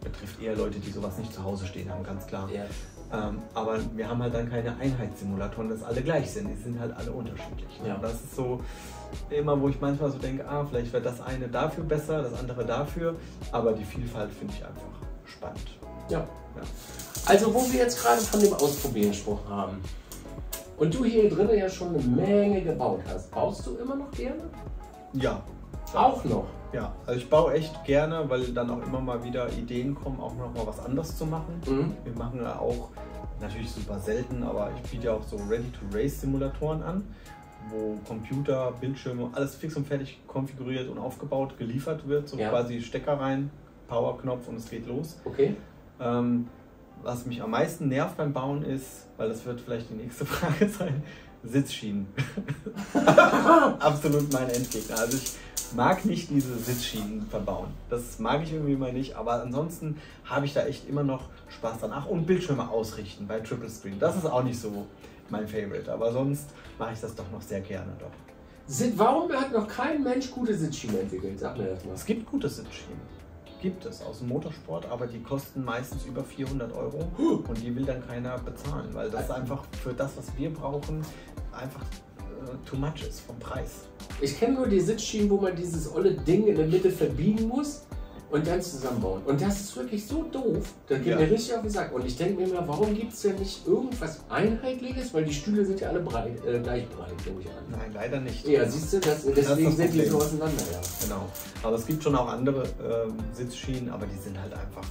Betrifft eher Leute, die sowas nicht zu Hause stehen haben, ganz klar. Ja. Ähm, aber wir haben halt dann keine Einheitssimulatoren, dass alle gleich sind. Die sind halt alle unterschiedlich. Ne? Ja. Das ist so immer, wo ich manchmal so denke, ah, vielleicht wäre das eine dafür besser, das andere dafür. Aber die Vielfalt finde ich einfach spannend. Ja. ja. Also wo wir jetzt gerade von dem Ausprobieren gesprochen haben und du hier drinnen ja schon eine Menge gebaut hast, baust du immer noch gerne? Ja. Auch noch? Ja, also ich baue echt gerne, weil dann auch immer mal wieder Ideen kommen, auch noch mal was anderes zu machen. Mhm. Wir machen ja auch, natürlich super selten, aber ich biete ja auch so Ready-to-Race-Simulatoren an, wo Computer, Bildschirme, alles fix und fertig konfiguriert und aufgebaut, geliefert wird. So ja. quasi Stecker rein, Powerknopf und es geht los. Okay. Ähm, was mich am meisten nervt beim Bauen ist, weil das wird vielleicht die nächste Frage sein, Sitzschienen. Absolut mein Endgegner. Also ich mag nicht diese Sitzschienen verbauen. Das mag ich irgendwie mal nicht, aber ansonsten habe ich da echt immer noch Spaß dran. Ach, und Bildschirme ausrichten bei Triple Screen. Das ist auch nicht so mein Favorite, aber sonst mache ich das doch noch sehr gerne doch. Warum hat noch kein Mensch gute Sitzschienen entwickelt? Sag mir das mal. Es gibt gute Sitzschienen. Gibt es aus dem Motorsport, aber die kosten meistens über 400 Euro und die will dann keiner bezahlen, weil das einfach für das, was wir brauchen, einfach äh, too much ist vom Preis. Ich kenne nur die Sitzschienen, wo man dieses olle Ding in der Mitte verbiegen muss und dann zusammenbauen. Und das ist wirklich so doof. Da geht ja. mir richtig auf den Sack. Und ich denke mir immer, warum gibt es denn nicht irgendwas Einheitliches? Weil die Stühle sind ja alle breit, äh, gleich breit, nehme ich an. Nein, leider nicht. Ja, siehst du, das, deswegen das sind die so auseinander. Ja. Genau. Aber es gibt schon auch andere ähm, Sitzschienen, aber die sind halt einfach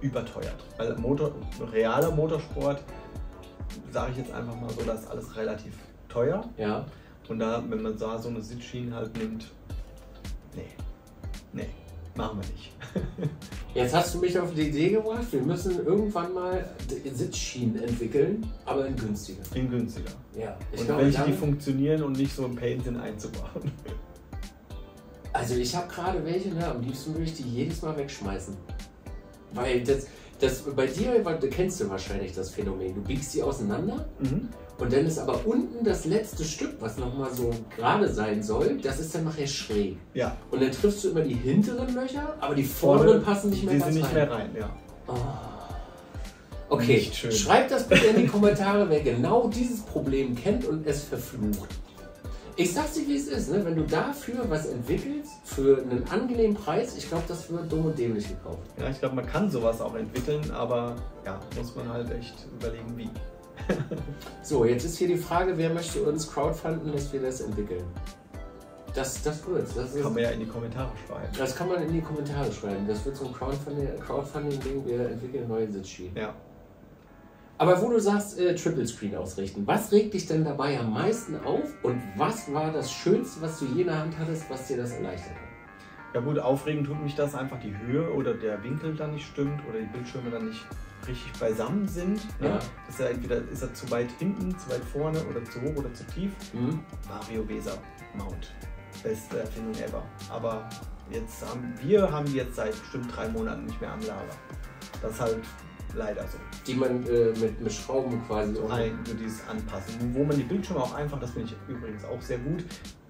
überteuert. Weil Motor, realer Motorsport, sage ich jetzt einfach mal so, das ist alles relativ teuer. Ja. Und da, wenn man da so eine Sitzschiene halt nimmt, nee, nee, machen wir nicht. Jetzt hast du mich auf die Idee gebracht, wir müssen irgendwann mal Sitzschienen entwickeln, aber in günstiger. In günstiger. Ja. Ich und glaube, welche, die funktionieren und nicht so ein Pain sind einzubauen. Also ich habe gerade welche, ne, am liebsten würde ich die jedes Mal wegschmeißen. Weil das, das bei dir, kennst du wahrscheinlich das Phänomen, du biegst die auseinander mhm. und dann ist aber unten das letzte Stück, was nochmal so gerade sein soll, das ist dann nachher schräg. Ja. Und dann triffst du immer die hinteren Löcher, aber die vorderen passen nicht mehr die sind nicht rein. mehr rein, ja. Oh. Okay, schreibt das bitte in die Kommentare, wer genau dieses Problem kennt und es verflucht. Ich sag's dir, wie es ist, ne? wenn du dafür was entwickelst, für einen angenehmen Preis, ich glaube, das wird dumm und dämlich gekauft. Ja, ich glaube, man kann sowas auch entwickeln, aber ja, muss man halt echt überlegen, wie. so, jetzt ist hier die Frage, wer möchte uns crowdfunden, dass wir das entwickeln? Das, das wird's. Das kann man ja in die Kommentare schreiben. Das kann man in die Kommentare schreiben. Das wird so ein Crowdfunding-Ding, Crowdfunding wir entwickeln neue Sitzschienen. Ja. Aber wo du sagst, äh, Triple Screen ausrichten, was regt dich denn dabei am meisten auf und was war das Schönste, was du je in der Hand hattest, was dir das erleichtert hat? Ja gut, aufregend tut mich das einfach die Höhe oder der Winkel dann nicht stimmt oder die Bildschirme dann nicht richtig beisammen sind. Ne? Ja. Ist ja entweder ist er zu weit hinten, zu weit vorne oder zu hoch oder zu tief. Mhm. Mario Weser Mount. Beste Erfindung ever. Aber jetzt haben wir haben die jetzt seit bestimmt drei Monaten nicht mehr am Lager. Das ist halt leider so. Die man äh, mit, mit Schrauben quasi Ein, so dieses Anpassen. Wo man die Bildschirme auch einfach, das finde ich übrigens auch sehr gut.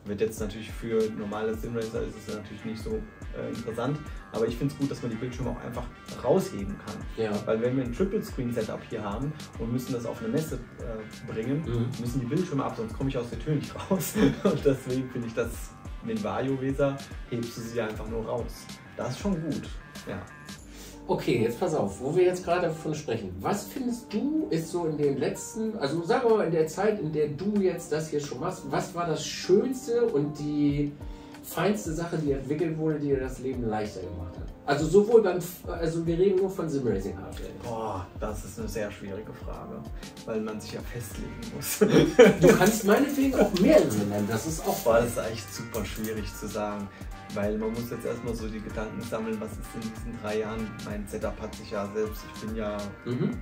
Wird jetzt natürlich für normale Simracer ist es natürlich nicht so äh, interessant, aber ich finde es gut, dass man die Bildschirme auch einfach rausheben kann. Ja. Weil wenn wir ein Triple Screen Setup hier haben und müssen das auf eine Messe äh, bringen, mhm. müssen die Bildschirme ab, sonst komme ich aus der Tür nicht raus. und deswegen finde ich das mit dem Vario Weser hebst du sie einfach nur raus. Das ist schon gut. Ja. Okay, jetzt pass auf, wo wir jetzt gerade davon sprechen. Was findest du ist so in den letzten, also sagen wir mal in der Zeit, in der du jetzt das hier schon machst, was war das Schönste und die feinste Sache, die entwickelt wurde, die dir das Leben leichter gemacht hat? Also sowohl beim, also wir reden nur von Simracing Hardware. Boah, das ist eine sehr schwierige Frage, weil man sich ja festlegen muss. du kannst meinetwegen auch mehrere nennen, das ist auch. Boah, das ist echt super schwierig zu sagen. Weil man muss jetzt erstmal so die Gedanken sammeln, was ist in diesen drei Jahren, mein Setup hat sich ja selbst, ich bin ja mhm.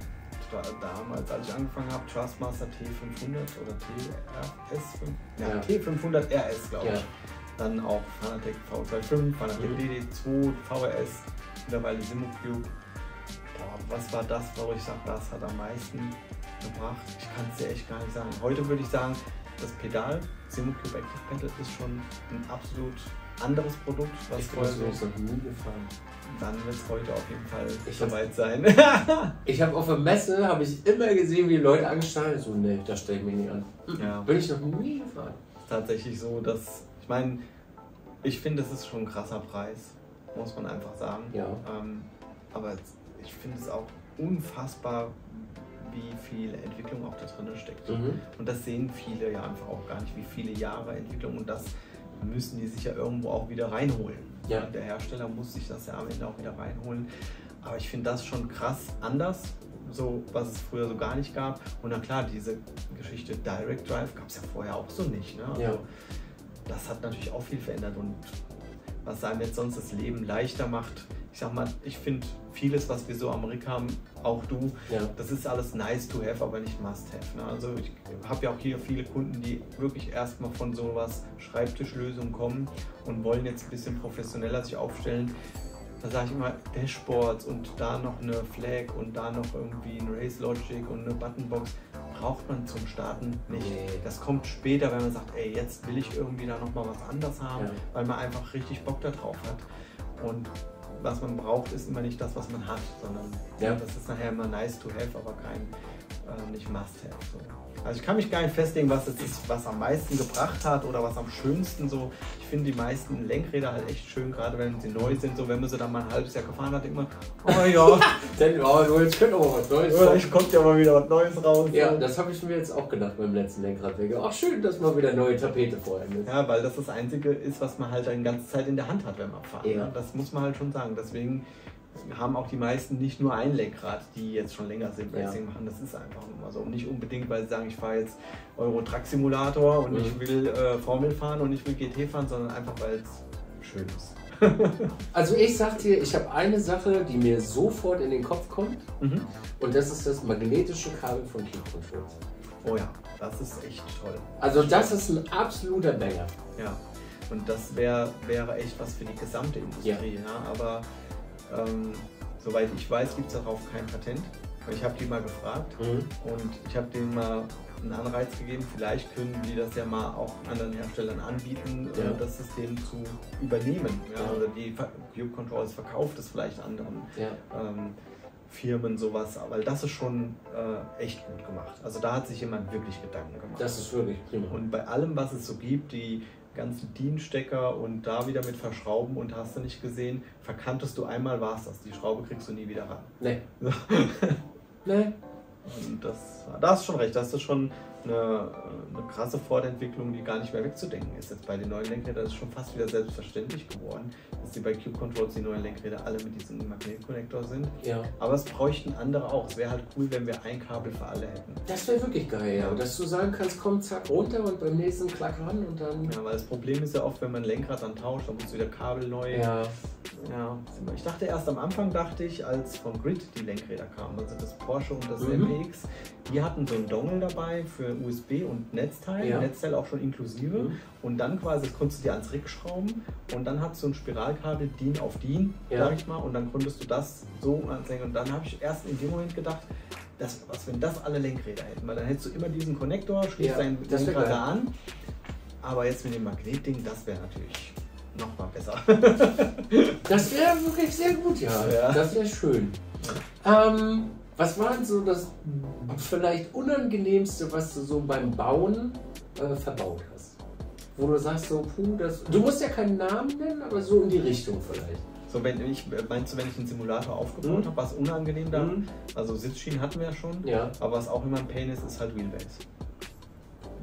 damals, als ich angefangen habe, Trustmaster T500 oder TRS, ja, ja. T500 RS, glaube ich. Ja. Dann auch Fanatec V25, Fanatec mhm. DD2, VRS. mittlerweile Simocube. Boah, was war das, wo ich sage, das hat am meisten gebracht? Ich kann es dir echt gar nicht sagen. Heute würde ich sagen, das Pedal, Simocube Active Pedal, ist schon ein absolut anderes Produkt, was ich vorher so noch nie gefahren. Dann wird es heute auf jeden Fall ich soweit sein. ich habe auf der Messe habe ich immer gesehen, wie Leute angestarrt haben. So, nee, das stelle ich mir nicht an. Ja. Bin ich noch nie gefahren. Tatsächlich so, dass ich meine, ich finde, das ist schon ein krasser Preis, muss man einfach sagen. Ja. Ähm, aber ich finde es auch unfassbar, wie viel Entwicklung auch da drin steckt. Mhm. Und das sehen viele ja einfach auch gar nicht, wie viele Jahre Entwicklung und das müssen die sich ja irgendwo auch wieder reinholen. Ja. Der Hersteller muss sich das ja am Ende auch wieder reinholen. Aber ich finde das schon krass anders, so was es früher so gar nicht gab. Und dann klar, diese Geschichte Direct Drive gab es ja vorher auch so nicht. Ne? Also, ja. Das hat natürlich auch viel verändert und was einem jetzt sonst das Leben leichter macht. Ich sag mal, ich finde vieles, was wir so am Rick haben, auch du, ja. das ist alles nice to have, aber nicht must have. Ne? Also ich habe ja auch hier viele Kunden, die wirklich erstmal von sowas Schreibtischlösungen kommen und wollen jetzt ein bisschen professioneller sich aufstellen. Da sage ich immer Dashboards und da noch eine Flag und da noch irgendwie ein Race Logic und eine Buttonbox braucht man zum Starten nicht. Nee. Das kommt später, wenn man sagt, ey, jetzt will ich irgendwie da nochmal was anderes haben, ja. weil man einfach richtig Bock darauf hat. Und was man braucht, ist immer nicht das, was man hat, sondern ja. das ist nachher immer nice to have, aber kein äh, nicht must have. So. Also ich kann mich gar nicht festlegen, was es ist, was am meisten gebracht hat oder was am schönsten so. Ich finde die meisten Lenkräder halt echt schön, gerade wenn sie neu sind. So wenn man sie dann mal ein halbes Jahr gefahren hat, immer, oh ja. Denn oh, jetzt könnte aber was Neues kommen. Vielleicht kommt ja mal wieder was Neues raus. Ja, so. das habe ich mir jetzt auch gedacht beim letzten Lenkradwege. Ach schön, dass mal wieder neue Tapete vorher ist. Ja, weil das das Einzige ist, was man halt die ganze Zeit in der Hand hat, wenn man fährt. Ja. Das muss man halt schon sagen. Deswegen haben auch die meisten nicht nur ein Lenkrad, die jetzt schon länger sind Racing ja. machen. Das ist einfach immer so. Und nicht unbedingt, weil sie sagen, ich fahre jetzt Euro Truck Simulator und mhm. ich will äh, Formel fahren und ich will GT fahren, sondern einfach, weil es schön ist. also ich sag dir, ich habe eine Sache, die mir sofort in den Kopf kommt mhm. und das ist das magnetische Kabel von Keep Control. Oh ja, das ist echt toll. Also das ist ein absoluter Banger. Ja, und das wär, wäre echt was für die gesamte Industrie. Ja. ja. Aber ähm, soweit ich weiß, gibt es darauf kein Patent. Ich habe die mal gefragt mhm. und ich habe denen mal einen Anreiz gegeben, vielleicht können die das ja mal auch anderen Herstellern anbieten, ja. das System zu übernehmen. Ja? ja. Oder die Cube Controls verkauft es vielleicht anderen ähm, Firmen sowas, weil das ist schon äh, echt gut gemacht. Also da hat sich jemand wirklich Gedanken gemacht. Das ist wirklich prima. Und bei allem, was es so gibt, die ganzen DIN-Stecker und da wieder mit verschrauben und hast du nicht gesehen, verkanntest du einmal, war es das. Die Schraube kriegst du nie wieder ran. Nee. nee. Und das, da hast du schon recht, das ist schon eine, eine krasse Fortentwicklung, die gar nicht mehr wegzudenken ist. Jetzt bei den neuen Lenkrädern ist es schon fast wieder selbstverständlich geworden, dass die bei Cube Controls die neuen Lenkräder alle mit diesem Magnetkonnektor sind. Ja. Aber es bräuchten andere auch. Es wäre halt cool, wenn wir ein Kabel für alle hätten. Das wäre wirklich geil, ja. Dass du sagen kannst, komm, zack, runter und beim nächsten klack ran und dann. Ja, weil das Problem ist ja oft, wenn man ein Lenkrad dann tauscht, dann musst du wieder Kabel neu. Ja. Ja. Ich dachte erst am Anfang, dachte ich, als von Grid die Lenkräder kamen, also das Porsche und das mhm. MX, die hatten so einen Dongle dabei für USB und Netzteil, ja. Netzteil auch schon inklusive. Mhm. Und dann quasi, das konntest du dir ans Rig schrauben und dann hast du ein Spiralkabel DIN auf DIN, ja. sag ich mal, und dann konntest du das so anzeigen. Und dann habe ich erst in dem Moment gedacht, das, was wenn das alle Lenkräder hätten, weil dann hättest du immer diesen Konnektor, schließt ja, dein Lenkrad da an. Aber jetzt mit dem Magnetding, das wäre natürlich noch mal besser. das wäre wirklich sehr gut, ja. ja. Das wäre schön. Ähm, was war denn so das vielleicht unangenehmste, was du so beim Bauen äh, verbaut hast? Wo du sagst so, puh, das. Du musst ja keinen Namen nennen, aber so in die Richtung vielleicht. So, wenn ich, meinst du, wenn ich einen Simulator aufgebaut mhm. habe, was unangenehm da? Mhm. Also Sitzschienen hatten wir ja schon, ja. aber was auch immer ein Pain ist, ist halt Wheelbase.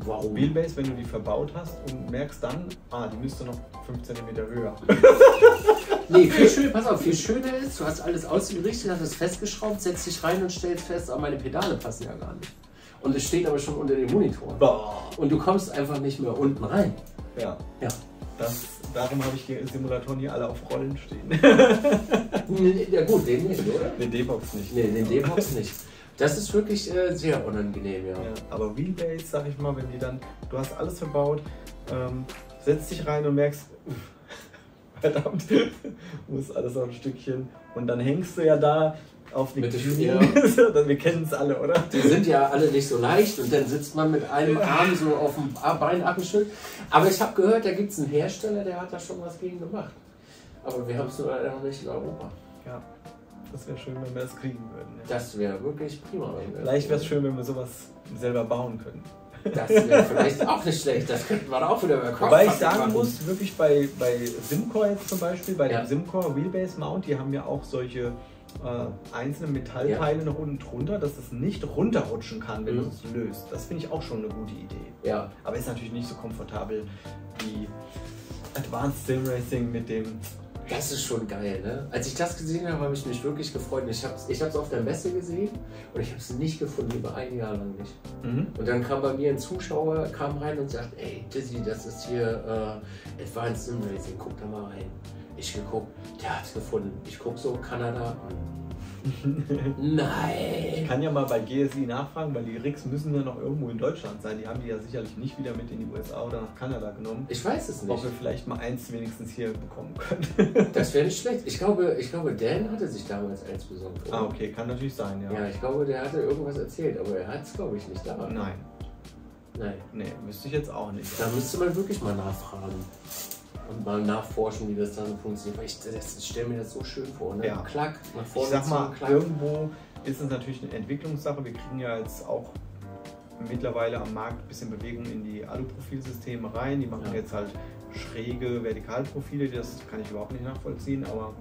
Warum? Wheelbase, wenn du die verbaut hast und merkst dann, ah, die müsste noch 5 cm höher. nee, viel schöner, pass auf, viel schöner ist, du hast alles ausgerichtet, hast es festgeschraubt, setzt dich rein und stellst fest, aber meine Pedale passen ja gar nicht. Und es steht aber schon unter dem Monitor. Boah. Und du kommst einfach nicht mehr unten rein. Ja. Ja. Das, darum habe ich die Simulatoren hier alle auf Rollen stehen. ja gut, den nicht, oder? Den D-Box nicht. Nee, den D-Box nicht. Das ist wirklich äh, sehr unangenehm, ja. ja. Aber Wheelbase, sag ich mal, wenn die dann, du hast alles verbaut, ähm, setzt dich rein und merkst, verdammt, muss alles noch ein Stückchen. Und dann hängst du ja da auf den Knie. wir kennen es alle, oder? Die sind ja alle nicht so leicht und dann sitzt man mit einem Arm so auf dem Bein abgeschüttelt. Aber ich habe gehört, da gibt es einen Hersteller, der hat da schon was gegen gemacht. Aber wir haben es nur leider noch nicht in Europa. Ja, das wäre schön, wenn wir das kriegen würden. Ja. Das wäre wirklich prima. Vielleicht wäre es schön, wenn wir sowas selber bauen können. Das wäre vielleicht auch nicht schlecht. Das könnte man auch wieder über Wobei ich sagen machen. muss, wirklich bei, bei Simcore jetzt zum Beispiel, bei ja. dem Simcore Wheelbase Mount, die haben ja auch solche äh, einzelne Metallteile ja. noch unten drunter, dass es nicht runterrutschen kann, wenn mhm. du es löst. Das finde ich auch schon eine gute Idee. Ja. Aber ist natürlich nicht so komfortabel wie Advanced Sim Racing mit dem. Das ist schon geil, ne? Als ich das gesehen habe, habe ich mich wirklich gefreut. Ich habe es ich auf der Messe gesehen und ich habe es nicht gefunden, über ein Jahr lang nicht. Mhm. Und dann kam bei mir ein Zuschauer, kam rein und sagt, ey, Dizzy, das ist hier äh, Advanced Sim Racing, guck da mal rein. Ich geguckt, der hat es gefunden. Ich gucke so Kanada. Nein! Ich kann ja mal bei GSI nachfragen, weil die Rigs müssen ja noch irgendwo in Deutschland sein. Die haben die ja sicherlich nicht wieder mit in die USA oder nach Kanada genommen. Ich weiß es nicht. Ob wir vielleicht mal eins wenigstens hier bekommen können. das wäre nicht schlecht. Ich glaube, ich glaube, Dan hatte sich damals eins besorgt. Oder? Ah, okay, kann natürlich sein, ja. Ja, ich glaube, der hatte irgendwas erzählt, aber er hat es, glaube ich, nicht da. Nein. Nein. Nee, müsste ich jetzt auch nicht. Da müsste man wirklich mal nachfragen und mal nachforschen, wie das dann funktioniert. Weil ich, ich stelle mir das so schön vor. Ne? Ja. Klack, nach vorne Ich sag mal, klack. irgendwo ist es natürlich eine Entwicklungssache. Wir kriegen ja jetzt auch mittlerweile am Markt ein bisschen Bewegung in die Aluprofilsysteme rein. Die machen ja. jetzt halt schräge Vertikalprofile, das kann ich überhaupt nicht nachvollziehen, aber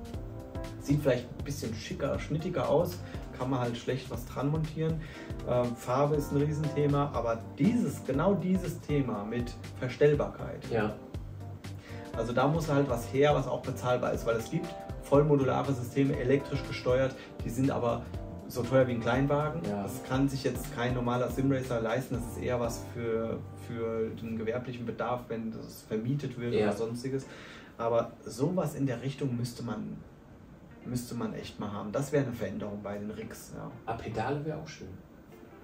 sieht vielleicht ein bisschen schicker, schnittiger aus, kann man halt schlecht was dran montieren. Ähm, Farbe ist ein Riesenthema, aber dieses, genau dieses Thema mit Verstellbarkeit, ja. Also da muss halt was her, was auch bezahlbar ist, weil es gibt vollmodulare Systeme, elektrisch gesteuert, die sind aber so teuer wie ein Kleinwagen. Ja. Das kann sich jetzt kein normaler Simracer leisten. Das ist eher was für, für den gewerblichen Bedarf, wenn das vermietet wird ja. oder sonstiges. Aber sowas in der Richtung müsste man, müsste man echt mal haben. Das wäre eine Veränderung bei den Rigs. Ja. Aber Pedale wäre auch schön.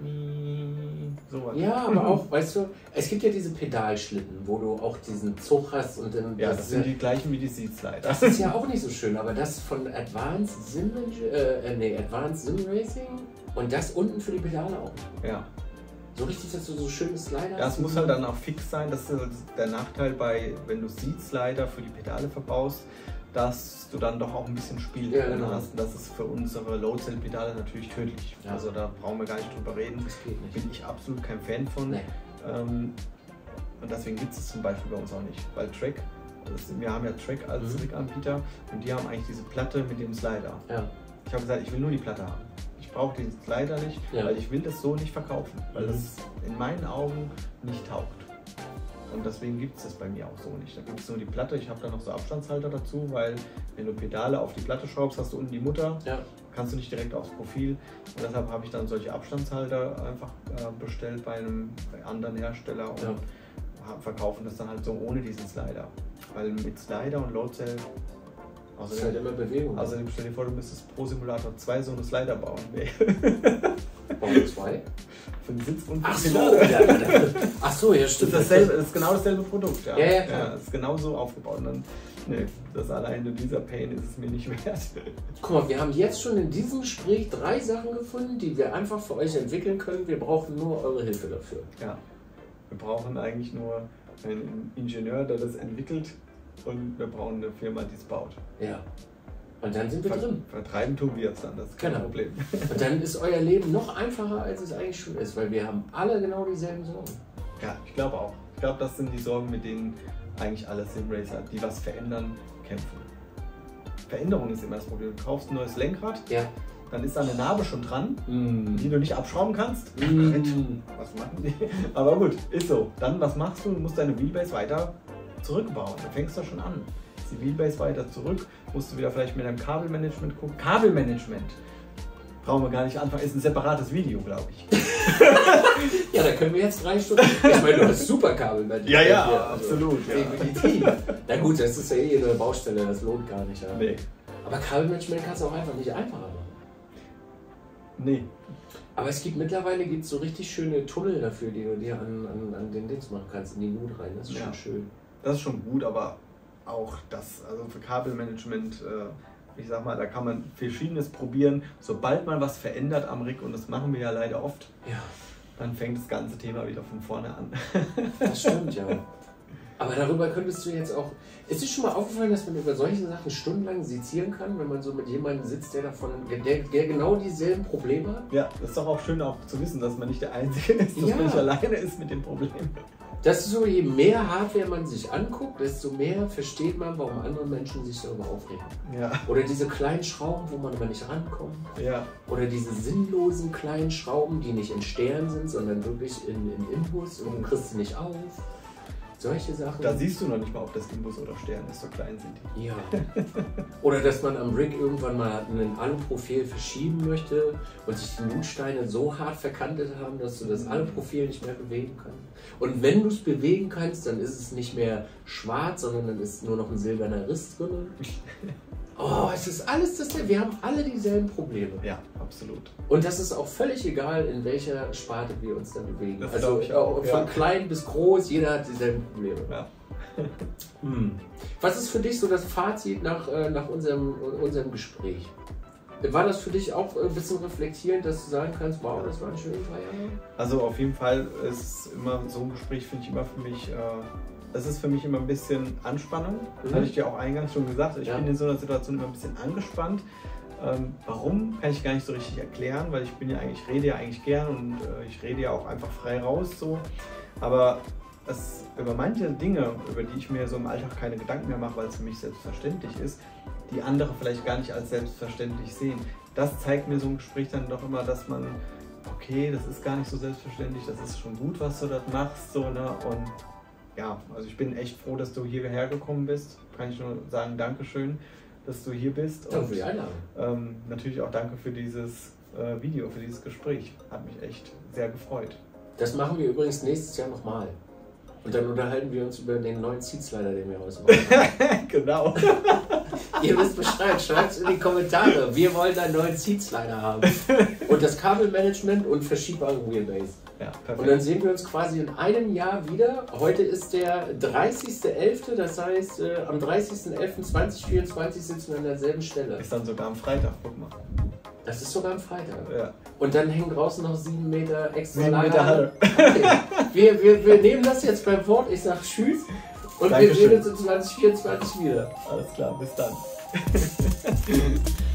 So ja, aber auch, weißt du, es gibt ja diese Pedalschlitten, wo du auch diesen Zug hast und dann. Ja, das, das sind die gleichen wie die Seatslider. Das ist ja auch nicht so schön, aber das von Advanced Sim, äh, nee, Advanced Sim Racing und das unten für die Pedale auch. Ja. So richtig, dass du so schöne Slider Ja, es muss halt dann auch fix sein. Das ist der Nachteil bei, wenn du Seatslider für die Pedale verbaust dass du dann doch auch ein bisschen Spiel ja, genau. hast. Und das ist für unsere Low-Cell-Pedale natürlich tödlich. Ja. Also da brauchen wir gar nicht drüber reden. Das Bin ich absolut kein Fan von. Nee. Ähm, und deswegen gibt es zum Beispiel bei uns auch nicht. Weil Track, ist, wir haben ja Track als mhm. Rig-Anbieter und die haben eigentlich diese Platte mit dem Slider. Ja. Ich habe gesagt, ich will nur die Platte haben. Ich brauche den Slider nicht, ja. weil ich will das so nicht verkaufen, weil mhm. das in meinen Augen nicht taugt. Und deswegen gibt es das bei mir auch so nicht. Da gibt es nur die Platte. Ich habe da noch so Abstandshalter dazu, weil wenn du Pedale auf die Platte schraubst, hast du unten die Mutter. Ja. Kannst du nicht direkt aufs Profil. Und deshalb habe ich dann solche Abstandshalter einfach äh, bestellt bei einem bei anderen Hersteller und ja. verkaufen das dann halt so ohne diesen Slider. Weil mit Slider und Load Cell also, das ist halt immer Bewegung. Also ne? stell dir vor, du müsstest pro Simulator 2 so eine Slider bauen. Nee. V2. Von Sitz und Ach so, genau. ja, Ach so, ja, stimmt. Das ist, dasselbe, das ist genau dasselbe Produkt, ja. Ja, ja, klar. ja ist genau so aufgebaut. Und dann, nee, das alleine dieser Pain ist es mir nicht wert. Guck mal, wir haben jetzt schon in diesem Gespräch drei Sachen gefunden, die wir einfach für euch entwickeln können. Wir brauchen nur eure Hilfe dafür. Ja. Wir brauchen eigentlich nur einen Ingenieur, der das entwickelt und wir brauchen eine Firma, die es baut. Ja. Und dann sind wir Ver drin. Vertreiben tun wir es dann, das ist kein genau. Problem. Und dann ist euer Leben noch einfacher, als es eigentlich schon ist, weil wir haben alle genau dieselben Sorgen. Ja, ich glaube auch. Ich glaube, das sind die Sorgen, mit denen eigentlich alle Simracer, die was verändern, kämpfen. Veränderung ist immer das Problem. Du kaufst ein neues Lenkrad, ja. dann ist da eine Narbe schon dran, mm. die du nicht abschrauben kannst. Mm. Was machen die? Aber gut, ist so. Dann, was machst du? Du musst deine Wheelbase weiter zurückbauen. Da fängst du schon an. Die Wheelbase weiter zurück, musst du wieder vielleicht mit einem Kabelmanagement gucken. Kabelmanagement! Brauchen wir gar nicht anfangen, ist ein separates Video, glaube ich. ja, da können wir jetzt drei Stunden. Ich meine, du hast super Kabelmanagement. Ja, ja, hier, also absolut. Ja. Definitiv. Na gut, das ist ja eh eine Baustelle, das lohnt gar nicht. Ja. Nee. Aber Kabelmanagement kannst du auch einfach nicht einfacher machen. Nee. Aber es gibt mittlerweile gibt's so richtig schöne Tunnel dafür, die du dir an, an, an den Dings machen kannst, in die Nut rein. Das ist ja. schon schön. Das ist schon gut, aber auch das, also für Kabelmanagement, äh, ich sag mal, da kann man verschiedenes probieren. Sobald man was verändert am Rig, und das machen wir ja leider oft, Ja, dann fängt das ganze Thema wieder von vorne an. das stimmt, ja. Aber darüber könntest du jetzt auch. Ist dir schon mal aufgefallen, dass man über solche Sachen stundenlang sezieren kann, wenn man so mit jemandem sitzt, der davon, der, der genau dieselben Probleme hat? Ja, das ist doch auch schön auch zu wissen, dass man nicht der Einzige ist, dass Ja. man nicht alleine ist mit dem Problem. Das ist so, je mehr Hardware man sich anguckt, desto mehr versteht man, warum andere Menschen sich darüber aufregen. Ja, Oder diese kleinen Schrauben, wo man aber nicht rankommt. ja, Oder diese sinnlosen kleinen Schrauben, die nicht in Stern sind, sondern wirklich in, in Imbus und du kriegst sie nicht auf. Solche Sachen. da siehst du noch nicht mal, ob das Imbus oder Stern ist, so klein sind die. Ja. Oder dass man am Rig irgendwann mal ein Aluprofil verschieben möchte und sich die Nutsteine so hart verkantet haben, dass du das Aluprofil nicht mehr bewegen kannst. Und wenn du es bewegen kannst, dann ist es nicht mehr schwarz, sondern dann ist nur noch ein silberner Riss drin. Oh, es ist alles das. Wir haben alle dieselben Probleme. Ja, absolut. Und das ist auch völlig egal, in welcher Sparte wir uns da bewegen. Das also auch, von ja. klein bis groß, jeder hat dieselben Probleme. Ja. Hm. Was ist für dich so das Fazit nach, äh, nach unserem, unserem Gespräch? War das für dich auch ein bisschen reflektierend, dass du sagen kannst, wow, das waren schöne drei Jahre? Also auf jeden Fall ist immer so ein Gespräch, finde ich immer für mich, äh, das ist für mich immer ein bisschen Anspannung. Mhm. Hatte ich dir auch eingangs schon gesagt. Ich Ja. bin in so einer Situation immer ein bisschen angespannt. Ähm, warum, kann ich gar nicht so richtig erklären, weil ich bin ja eigentlich, ich rede ja eigentlich gern und äh, ich rede ja auch einfach frei raus so. Aber es, über manche Dinge, über die ich mir so im Alltag keine Gedanken mehr mache, weil es für mich selbstverständlich ist, die andere vielleicht gar nicht als selbstverständlich sehen. Das zeigt mir so ein Gespräch dann doch immer, dass man, okay, das ist gar nicht so selbstverständlich, das ist schon gut, was du dort machst, so, ne? Und ja, also ich bin echt froh, dass du hierher gekommen bist. Kann ich nur sagen, Dankeschön, dass du hier bist. Danke für die Einladung. ähm, natürlich auch danke für dieses äh, Video, für dieses Gespräch. Hat mich echt sehr gefreut. Das machen wir übrigens nächstes Jahr nochmal. Und dann unterhalten wir uns über den neuen Seatslider, den wir rausmachen. genau. Ihr wisst Bescheid, schreibt es in die Kommentare. Wir wollen einen neuen Seatslider haben. Und das Kabelmanagement und verschiebbare Wheelbase. Ja, Und dann perfekt. sehen wir uns quasi in einem Jahr wieder. Heute ist der 30.11., das heißt, äh, am 30.11.2024 sitzen wir an derselben Stelle. Ist dann sogar am Freitag, guck mal. Das ist sogar am Freitag. Ja. Und dann hängen draußen noch sieben Meter extra Sieben Meter. Okay. Wir, wir, wir nehmen das jetzt beim Wort. Ich sag Tschüss. Und wir Dankeschön. sehen uns in 2024 wieder. Alles klar, bis dann.